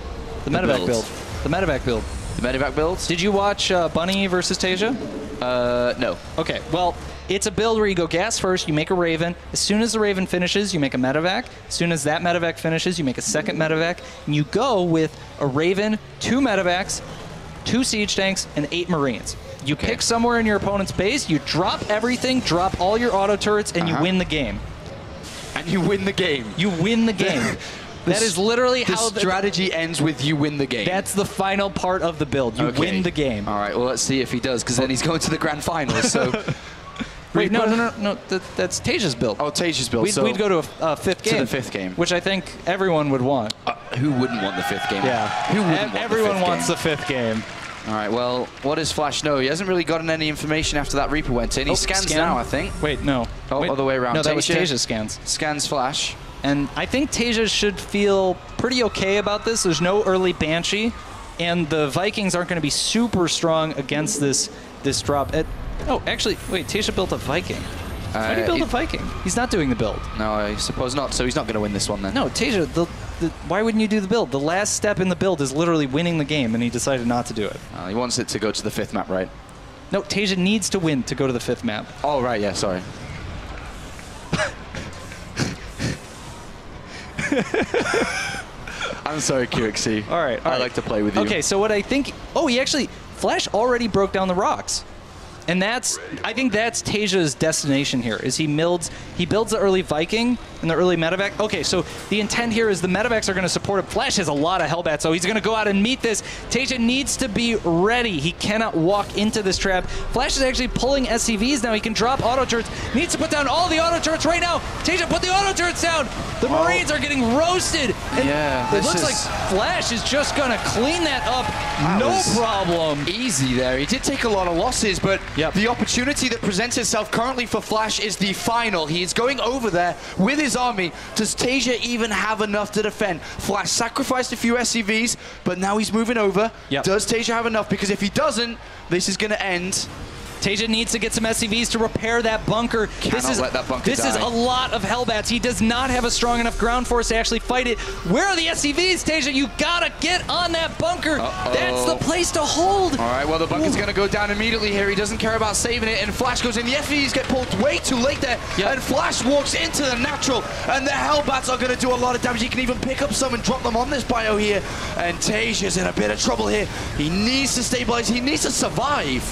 The, medivac build. build. The medivac build. The medivac builds? Did you watch uh, Bunny versus Taeja? Uh, no. Okay, well, it's a build where you go gas first, you make a Raven. As soon as the Raven finishes, you make a medivac. As soon as that medivac finishes, you make a second medivac. And you go with a Raven, two medivacs, two siege tanks, and eight Marines. You Okay. pick somewhere in your opponent's base, you drop everything, drop all your auto turrets, and you Uh-huh. win the game. And you win the game. You win the game. that is literally The how the, strategy ends with you win the game. that's the final part of the build. You Okay. win the game. All right, well, let's see if he does, because then he's going to the grand finals. So, Wait, no, no, no, no. That, that's Taeja's build. oh, Taeja's build. We'd, so we'd go to a, fifth To game. the fifth game. Which I think everyone would want. uh, who wouldn't want the fifth game? Yeah. Who wouldn't want the Everyone fifth wants game? the fifth game. All right, well, what does Flash know? He hasn't really gotten any information after that Reaper went in. He Oh, scans scan. now, I think. Wait, no. Oh, Wait. other way around. No, that was Taeja. Taeja scans. Scans Flash. And I think Taeja should feel pretty okay about this. There's no early Banshee, and the Vikings aren't going to be super strong against this this drop. Oh, actually, wait, Taeja built a Viking. Why did he Uh, build he- a Viking? He's not doing the build. No, I suppose not. So he's not going to win this one then. No, Taeja, the, the, why wouldn't you do the build? The last step in the build is literally winning the game, and he decided not to do it. Uh, he wants it to go to the fifth map, right? No, Taeja needs to win to go to the fifth map. Oh, right, yeah, sorry. I'm sorry, QXC. All right, all I right. like to play with you. Okay, so what I think. Oh, he actually. Flash already broke down the rocks. And that's, I think that's Taeja's destination here. Is he builds, he builds the early Viking and the early medivac. Okay, so the intent here is the medivacs are going to support him. Flash has a lot of Hellbats, so he's going to go out and meet this. Taeja needs to be ready. He cannot walk into this trap. Flash is actually pulling SCVs now. He can drop auto turrets. Needs to put down all the auto turrets right now. Taeja, put the auto turrets down. The Marines are getting roasted. And Yeah, it looks is- like Flash is just going to clean that up. no problem. Easy there. He did take a lot of losses, but Yep. the opportunity that presents itself currently for Flash is the final. He is going over there with his army. Does Taeja even have enough to defend? Flash sacrificed a few SCVs, but now he's moving over. Yep. Does Taeja have enough? Because if he doesn't, this is going to end. Taeja needs to get some SCVs to repair that bunker. this Cannot is let that bunker this is a lot of Hellbats. He does not have a strong enough ground force to actually fight it. Where are the SCVs, Taeja? You gotta get on that bunker. Uh-oh. That's the place to hold. All right, well, the bunker's Ooh. going to go down immediately here. He doesn't care about saving it, and Flash goes in. The FVs get pulled way too late there, Yep. and Flash walks into the natural, and the Hellbats are going to do a lot of damage. He can even pick up some and drop them on this bio here, and Taeja's in a bit of trouble here. He needs to stabilize. He needs to survive.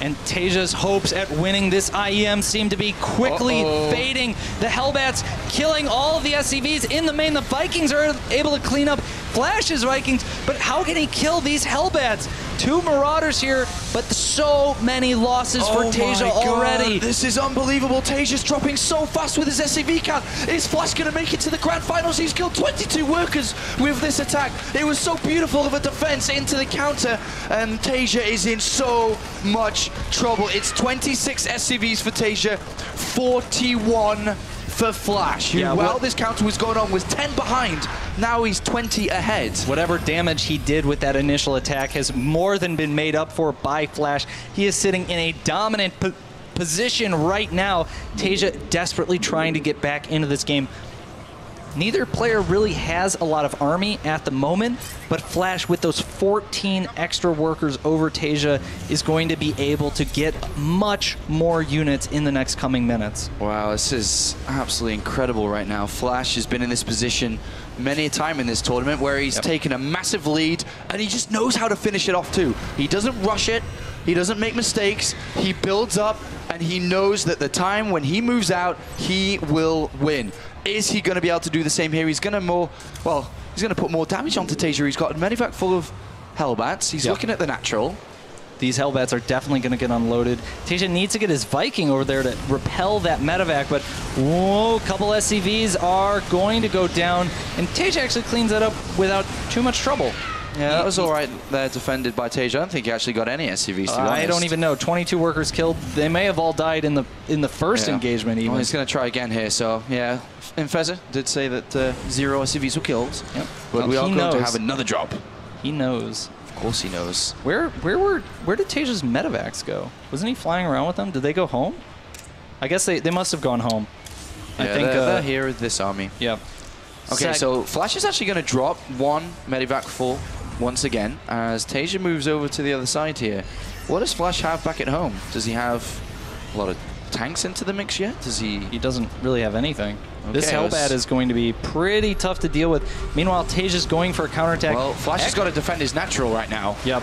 And Taeja's hopes at winning this IEM seem to be quickly Uh-oh. fading. The Hellbats killing all of the SCVs in the main. The Vikings are able to clean up Flash's Vikings, but how can he kill these Hellbats? Two Marauders here, but so many losses for Oh my God, already. This is unbelievable. Taeja's dropping so fast with his SCV count. Is Flash going to make it to the grand finals? He's killed 22 workers with this attack. It was so beautiful of a defense into the counter, and Taeja is in so much trouble. It's 26 SCVs for Taeja, 41 for Flash, Yeah, while what- this counter was going on, was 10 behind. Now he's 20 ahead. Whatever damage he did with that initial attack has more than been made up for by Flash. He is sitting in a dominant po- position right now. Taeja desperately trying to get back into this game. Neither player really has a lot of army at the moment, but Flash, with those 14 extra workers over Taeja, is going to be able to get much more units in the next coming minutes. Wow, this is absolutely incredible right now. Flash has been in this position many a time in this tournament where he's Yep. taken a massive lead and he just knows how to finish it off too. He doesn't rush it, he doesn't make mistakes, he builds up and he knows that the time when he moves out, he will win. Is he going to be able to do the same here? He's going to more, well, He's going to put more damage onto Taeja. He's got a medivac full of Hellbats. He's Yep. looking at the natural. These Hellbats are definitely going to get unloaded. Taeja needs to get his Viking over there to repel that medivac, but whoa, a couple SCVs are going to go down, and Taeja actually cleans that up without too much trouble. Yeah, that was all right there, defended by Taeja. I don't think he actually got any SCVs, to be I don't even know. 22 workers killed. They may have all died in the in the first Yeah. engagement. Even Well, he's going to try again here, so yeah. Infeza did say that uh, zero SCVs were killed, Yep. but Well, we are going to knows. have another drop. he knows. Of course he knows. Where where were where did Taeja's medivacs go? Wasn't he flying around with them? Did they go home? I guess they, they must have gone home. I think they're, uh, they're here with this army. Yeah. Okay, Sec- so Flash is actually going to drop one medivac full once again as Taeja moves over to the other side here. What does Flash have back at home? Does he have a lot of tanks into the mix yet? Does he? he doesn't really have anything. this Okay, Hellbat is going to be pretty tough to deal with. Meanwhile, Taeja's going for a counterattack. Well, Flash has got to defend his natural right now. Yep.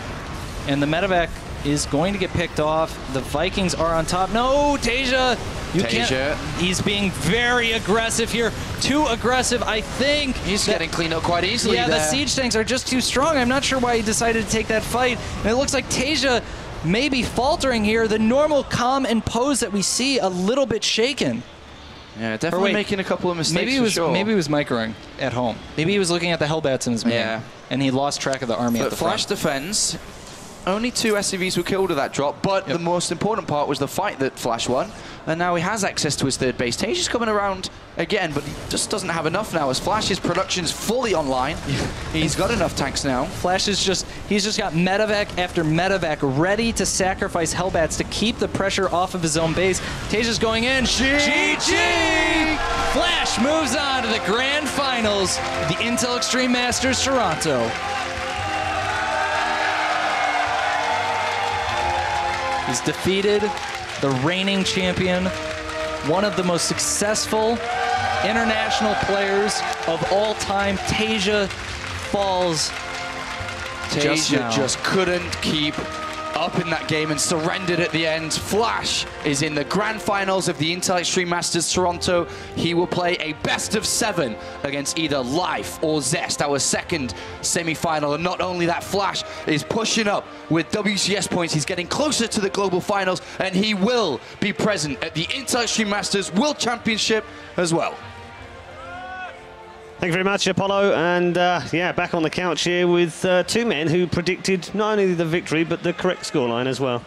And the medivac is going to get picked off. The Vikings are on top. No, Taeja! You Taeja. can't. He's being very aggressive here. Too aggressive, I think. He's that- getting cleaned up quite easily Yeah, the siege tanks are just too strong. I'm not sure why he decided to take that fight. And it looks like Taeja may be faltering here. The normal calm and pose that we see a little bit shaken. Yeah, definitely wait, making a couple of mistakes Maybe he was sure. maybe he was microing at home. Maybe he was looking at the Hellbats in his man. Yeah. And he lost track of the army at But the Flash front. defends. Only two SCVs were killed with that drop, but the most important part was the fight that Flash won. And now he has access to his third base. Taeja's coming around again, but he just doesn't have enough now as Flash's production's fully online. He's got enough tanks now. Flash is just, he's just got medivac after medivac ready to sacrifice Hellbats to keep the pressure off of his own base. Taeja's going in. GG! Flash moves on to the grand finals, the Intel Extreme Masters Toronto. He's defeated the reigning champion, one of the most successful international players of all time. Taeja falls just Taeja now. just couldn't keep up in that game and surrendered at the end. Flash is in the grand finals of the Intel Extreme Masters Toronto. He will play a best of seven against either Life or Zest, our second semi-final. And not only that, Flash is pushing up with WCS points. He's getting closer to the global finals, and he will be present at the Intel Extreme Masters World Championship as well. Thank you very much, Apollo. And uh, yeah, back on the couch here with uh, two men who predicted not only the victory but the correct scoreline as well.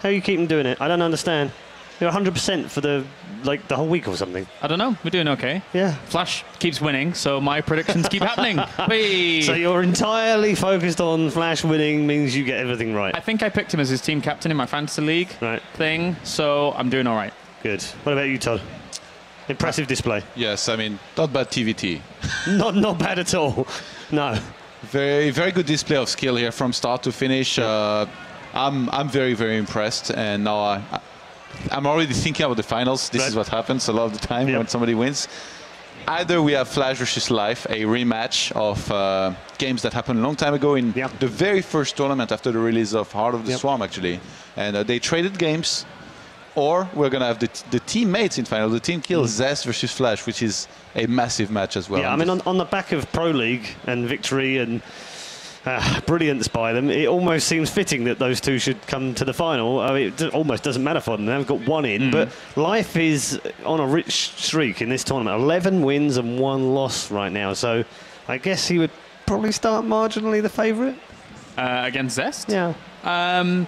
How are you keep them doing it? I don't understand. You're 100% for the like the whole week or something. I don't know. We're doing okay. Yeah. Flash keeps winning, so my predictions keep happening. Whee! So you're entirely focused on Flash winning means you get everything right. I think I picked him as his team captain in my fantasy league Right. thing, so I'm doing all right. Good. What about you, Todd? Impressive display. Yes, I mean, not bad TVT. not not bad at all. No. Very, very good display of skill here from start to finish. Uh, I'm, I'm very, very impressed, and now I, I'm already thinking about the finals. This is what happens a lot of the time Yep. when somebody wins. Either we have Flash versus Life, a rematch of uh, games that happened a long time ago in Yep. the very first tournament after the release of Heart of the Yep. Swarm, actually, and uh, they traded games. Or we're gonna have the, t- the teammates in final. The team kill Zest versus Flash, which is a massive match as well. Mm. yeah, I mean, on, on the back of Pro League and victory and uh, brilliance by them, it almost seems fitting that those two should come to the final. I mean, it d- almost doesn't matter for them. They've got one in, but Life is on a rich streak in this tournament 11 wins and one loss right now. So I guess he would probably start marginally the favourite. Uh, against Zest? Yeah. Um,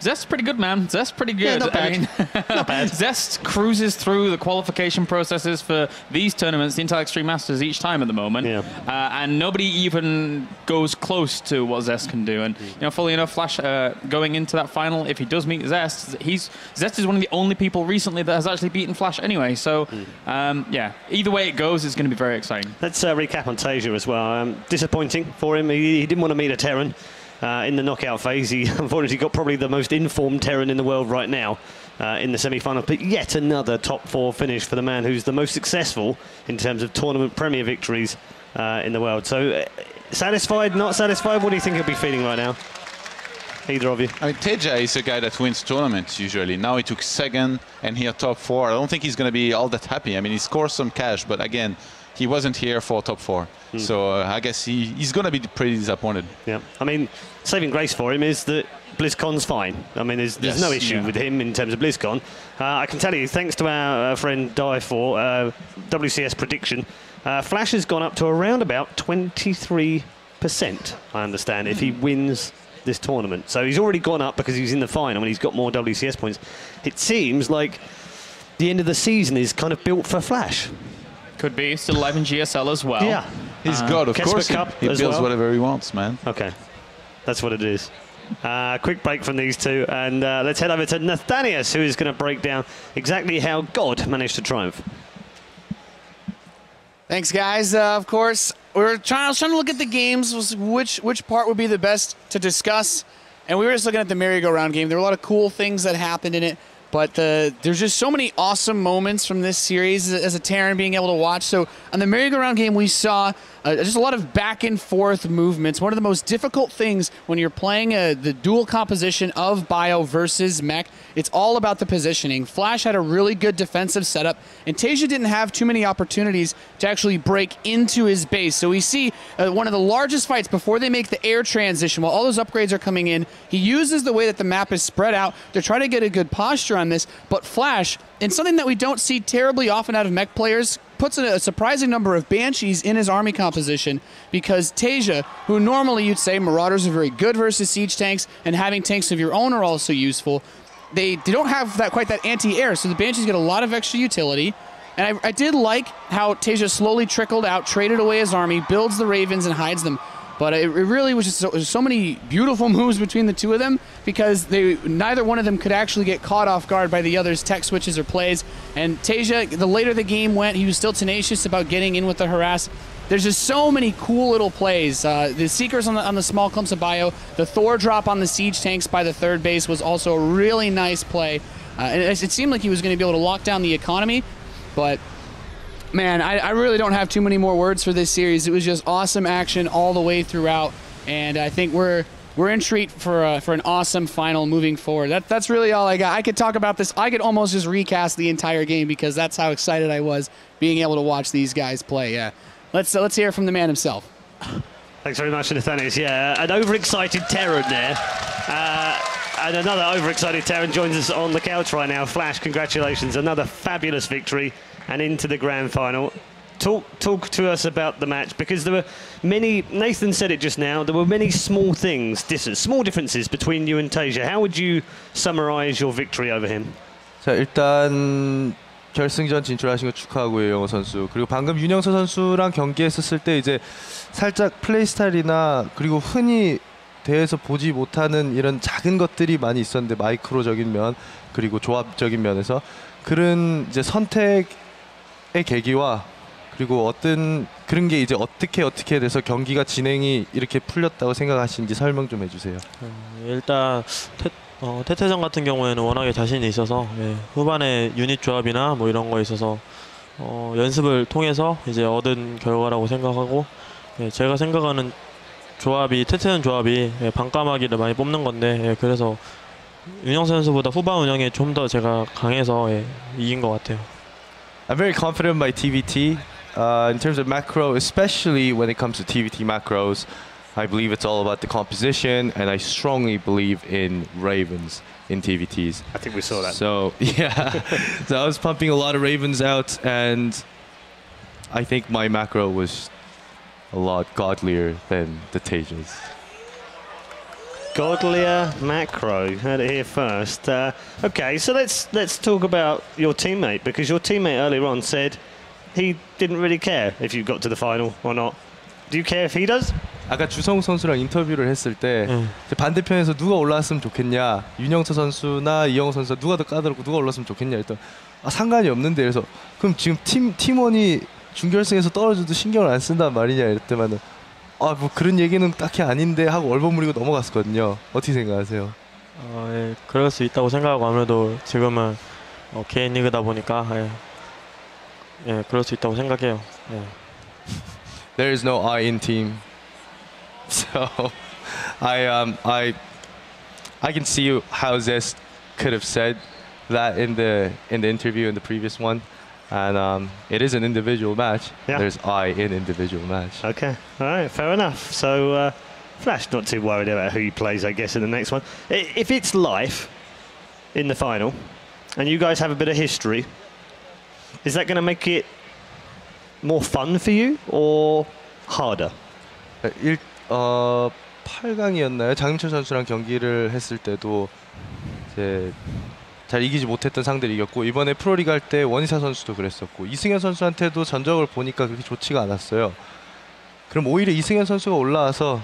Zest's pretty good, man. Zest's pretty good. not I bad. mean, not bad. Zest cruises through the qualification processes for these tournaments, the Intel Extreme Masters, each time at the moment. Yeah. Uh, and nobody even goes close to what Zest can do. And, you know, fully enough, Flash uh, going into that final, if he does meet Zest, he's Zest is one of the only people recently that has actually beaten Flash anyway. So, um, yeah, either way it goes, it's going to be very exciting. Let's uh, recap on Taeja as well. Um, disappointing for him. He, he didn't want to meet a Terran uh, in the knockout phase. He unfortunately got probably the most informed Terran in the world right now uh, in the semi-final. But yet another top four finish for the man who's the most successful in terms of tournament premier victories uh, in the world. So uh, satisfied, not satisfied? What do you think he'll be feeling right now? Either of you? I mean, Taeja is a guy that wins tournaments usually. Now he took second and here top four. I don't think he's going to be all that happy. I mean, he scores some cash, but again, he wasn't here for top four. Hmm. So uh, I guess he, he's going to be pretty disappointed. Yeah, I mean, saving grace for him is that BlizzCon's fine. I mean, there's, there's Yes, no issue yeah. with him in terms of BlizzCon. Uh, I can tell you, thanks to our uh, friend Die for uh, WCS prediction, uh, Flash has gone up to around about 23%, I understand, if he wins this tournament. So he's already gone up because he's in the final and he's got more WCS points. It seems like the end of the season is kind of built for Flash. Could be. Still alive in GSL as well. Yeah. He's God, of Casper course. He, Cup he as builds well. whatever he wants, man. Okay, that's what it is. Uh, quick break from these two, and uh, let's head over to Nathanias, who is going to break down exactly how God managed to triumph. Thanks, guys. Uh, of course, we were trying. I was trying to look at the games, was which which part would be the best to discuss, and we were just looking at the merry-go-round game. There were a lot of cool things that happened in it, but the, there's just so many awesome moments from this series as a Terran being able to watch. So on the merry-go-round game, we saw uh, just a lot of back and forth movements. One of the most difficult things when you're playing uh the dual composition of Bio versus Mech, it's all about the positioning. Flash had a really good defensive setup, and Taeja didn't have too many opportunities to actually break into his base. So we see uh, one of the largest fights before they make the air transition, while all those upgrades are coming in. He uses the way that the map is spread out to try to get a good posture on this. But Flash, in something that we don't see terribly often out of mech players, puts a, a surprising number of Banshees in his army composition because Taeja, who normally you'd say Marauders are very good versus siege tanks, and having tanks of your own are also useful. They, they don't have that quite that anti-air, so the Banshees get a lot of extra utility. And I, I did like how Taeja slowly trickled out, traded away his army, builds the Ravens, and hides them. But it, it really was just so, there's so many beautiful moves between the two of them because they neither one of them could actually get caught off guard by the other's tech switches or plays. And Taeja, the later the game went, he was still tenacious about getting in with the harass. There's just so many cool little plays. Uh, the Seekers on the, on the small clumps of bio, the Thor drop on the siege tanks by the third base was also a really nice play. Uh, and it, it seemed like he was going to be able to lock down the economy, but man, I, I really don't have too many more words for this series. It was just awesome action all the way throughout, and I think we're we're in treat for uh, for an awesome final moving forward. That that's really all I got. I could talk about this. I could almost just recast the entire game because that's how excited I was being able to watch these guys play. Yeah, let's uh, let's hear from the man himself. Thanks very much, Nathanias. Yeah, an overexcited Terran there. Uh, and another overexcited Terran joins us on the couch right now. Flash, congratulations. Another fabulous victory and into the grand final. Talk, talk to us about the match because there were many, Nathan said it just now, there were many small things, small differences between you and Tasia. How would you summarize your victory over him? 자 일단 결승전 진출하신 거 축하하고요 영호 선수 그리고 방금 윤영서 선수랑 경기했었을 때 이제 살짝 플레이 스타일이나 그리고 흔히 대회에서 보지 못하는 이런 작은 것들이 많이 있었는데 마이크로적인 면 그리고 조합적인 면에서 그런 이제 선택의 계기와 그리고 어떤 그런 게 이제 어떻게 어떻게 돼서 경기가 진행이 이렇게 풀렸다고 생각하시는지 설명 좀 해주세요. 일단 태, 어, 태태전 같은 경우에는 워낙에 자신이 있어서 예, 후반에 유닛 조합이나 뭐 이런 거에 있어서 어, 연습을 통해서 이제 얻은 결과라고 생각하고 예, 제가 생각하는 조합이 태태전 조합이 예, 반까마귀를 많이 뽑는 건데 예, 그래서 윤영 선수보다 후반 운영에 좀 더 제가 강해서 예, 이긴 것 같아요. I'm very confident in my TVT. Uh, in terms of macro, especially when it comes to TVT macros, I believe it's all about the composition, and I strongly believe in Ravens in TVTs. I think we saw that. So yeah, so I was pumping a lot of Ravens out, and I think my macro was a lot godlier than the Taeja's. Godlier Macro. Heard it here first. Uh, okay, so let's let's talk about your teammate because your teammate earlier on said he didn't really care if you got to the final or not. Do you care if he does? 아까 주성우 선수랑 인터뷰를 했을 때 음. 반대편에서 누가 올라왔으면 좋겠냐 윤영서 선수나 이영호 선수 누가 더 까다롭고 누가 올랐으면 좋겠냐 일단 아, 상관이 없는데 그래서 그럼 지금 팀 팀원이 준결승에서 떨어져도 신경을 안 쓴단 말이냐 이랬더만은 아 뭐 그런 얘기는 딱히 아닌데 하고 얼버무리고 넘어갔었거든요 어떻게 생각하세요? 어, 예, 그럴 수 있다고 생각하고 아무래도 지금은 어, 개인 리그다 보니까 예, 예, 그럴 수 있다고 생각해요. 예. There is no I in team, so I um I I can see how Zest could have said that in the in the interview in the previous one. and um, it is an individual match. Yeah. There's I in individual match. Okay, all right, fair enough. So, uh, Flash not too worried about who he plays, I guess, in the next one. I- If it's life in the final, and you guys have a bit of history, is that going to make it more fun for you or harder? 일, 어, 8강이었나요? 장윤철 선수랑 경기를 했을 때도 이제 잘 이기지 못했던 상대를 이겼고 이번에 프로리그 할 때 원희사 선수도 그랬었고 이승현 선수한테도 전적을 보니까 그렇게 좋지가 않았어요. 그럼 오히려 이승현 선수가 올라와서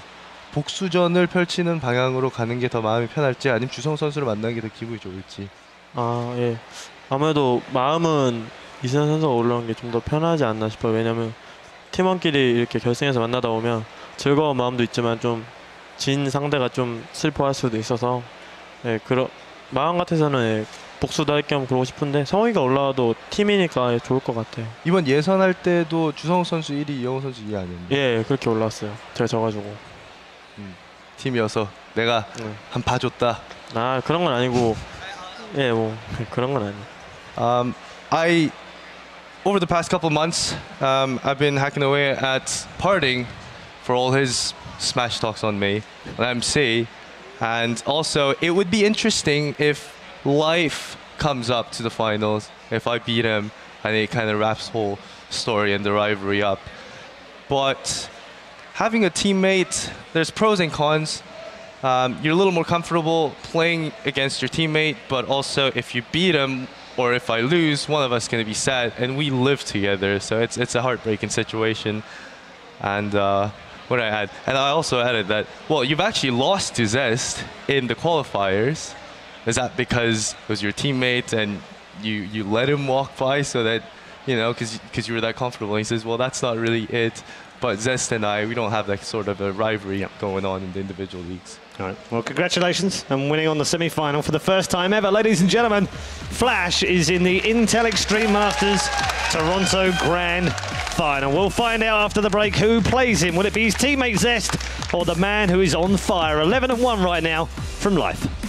복수전을 펼치는 방향으로 가는 게 더 마음이 편할지 아니면 주성 선수를 만나는 게 더 기분이 좋을지 아, 예. 아무래도 마음은 이승현 선수가 올라오는 게좀 더 편하지 않나 싶어요. 왜냐면 팀원끼리 이렇게 결승에서 만나다 보면 즐거운 마음도 있지만 좀 진 상대가 좀 슬퍼할 수도 있어서 예, 그러 마음 같아서는 할겸 그러고 싶은데 성우이가 올라와도 팀이니까 예, 좋을 것 같아요. 이번 예선할 때도 주성욱 선수 1위, 이영호 선수 2위 아니었나요? 예, 그렇게 올라왔어요. 제가 져가지고. 팀이어서 내가 네. 한 봐줬다. 아 그런 건 아니고 예, 뭐 그런 건 아니에요. Um, I, over the past couple months, um, I've been hacking away at Parting for all his smash talks on me on MC, and also it would be interesting if Life comes up to the finals. If I beat him, and it kind of wraps whole story and the rivalry up. But having a teammate, there's pros and cons. Um, you're a little more comfortable playing against your teammate, but also if you beat him or if I lose, one of us is going to be sad, and we live together, so it's it's a heartbreaking situation. And uh, what I add? And I also added that well, you've actually lost to Zest in the qualifiers. Is that because it was your teammate and you you let him walk by so that you know because because you were that comfortable? And he says, well, that's not really it. But Zest and I, we don't have that sort of a rivalry going on in the individual leagues. All right. Well, congratulations on winning on the semi-final for the first time ever, ladies and gentlemen. Flash is in the Intel Extreme Masters Toronto Grand Final. We'll find out after the break who plays him. Will it be his teammate Zest or the man who is on fire? 11 and 1 right now from Life.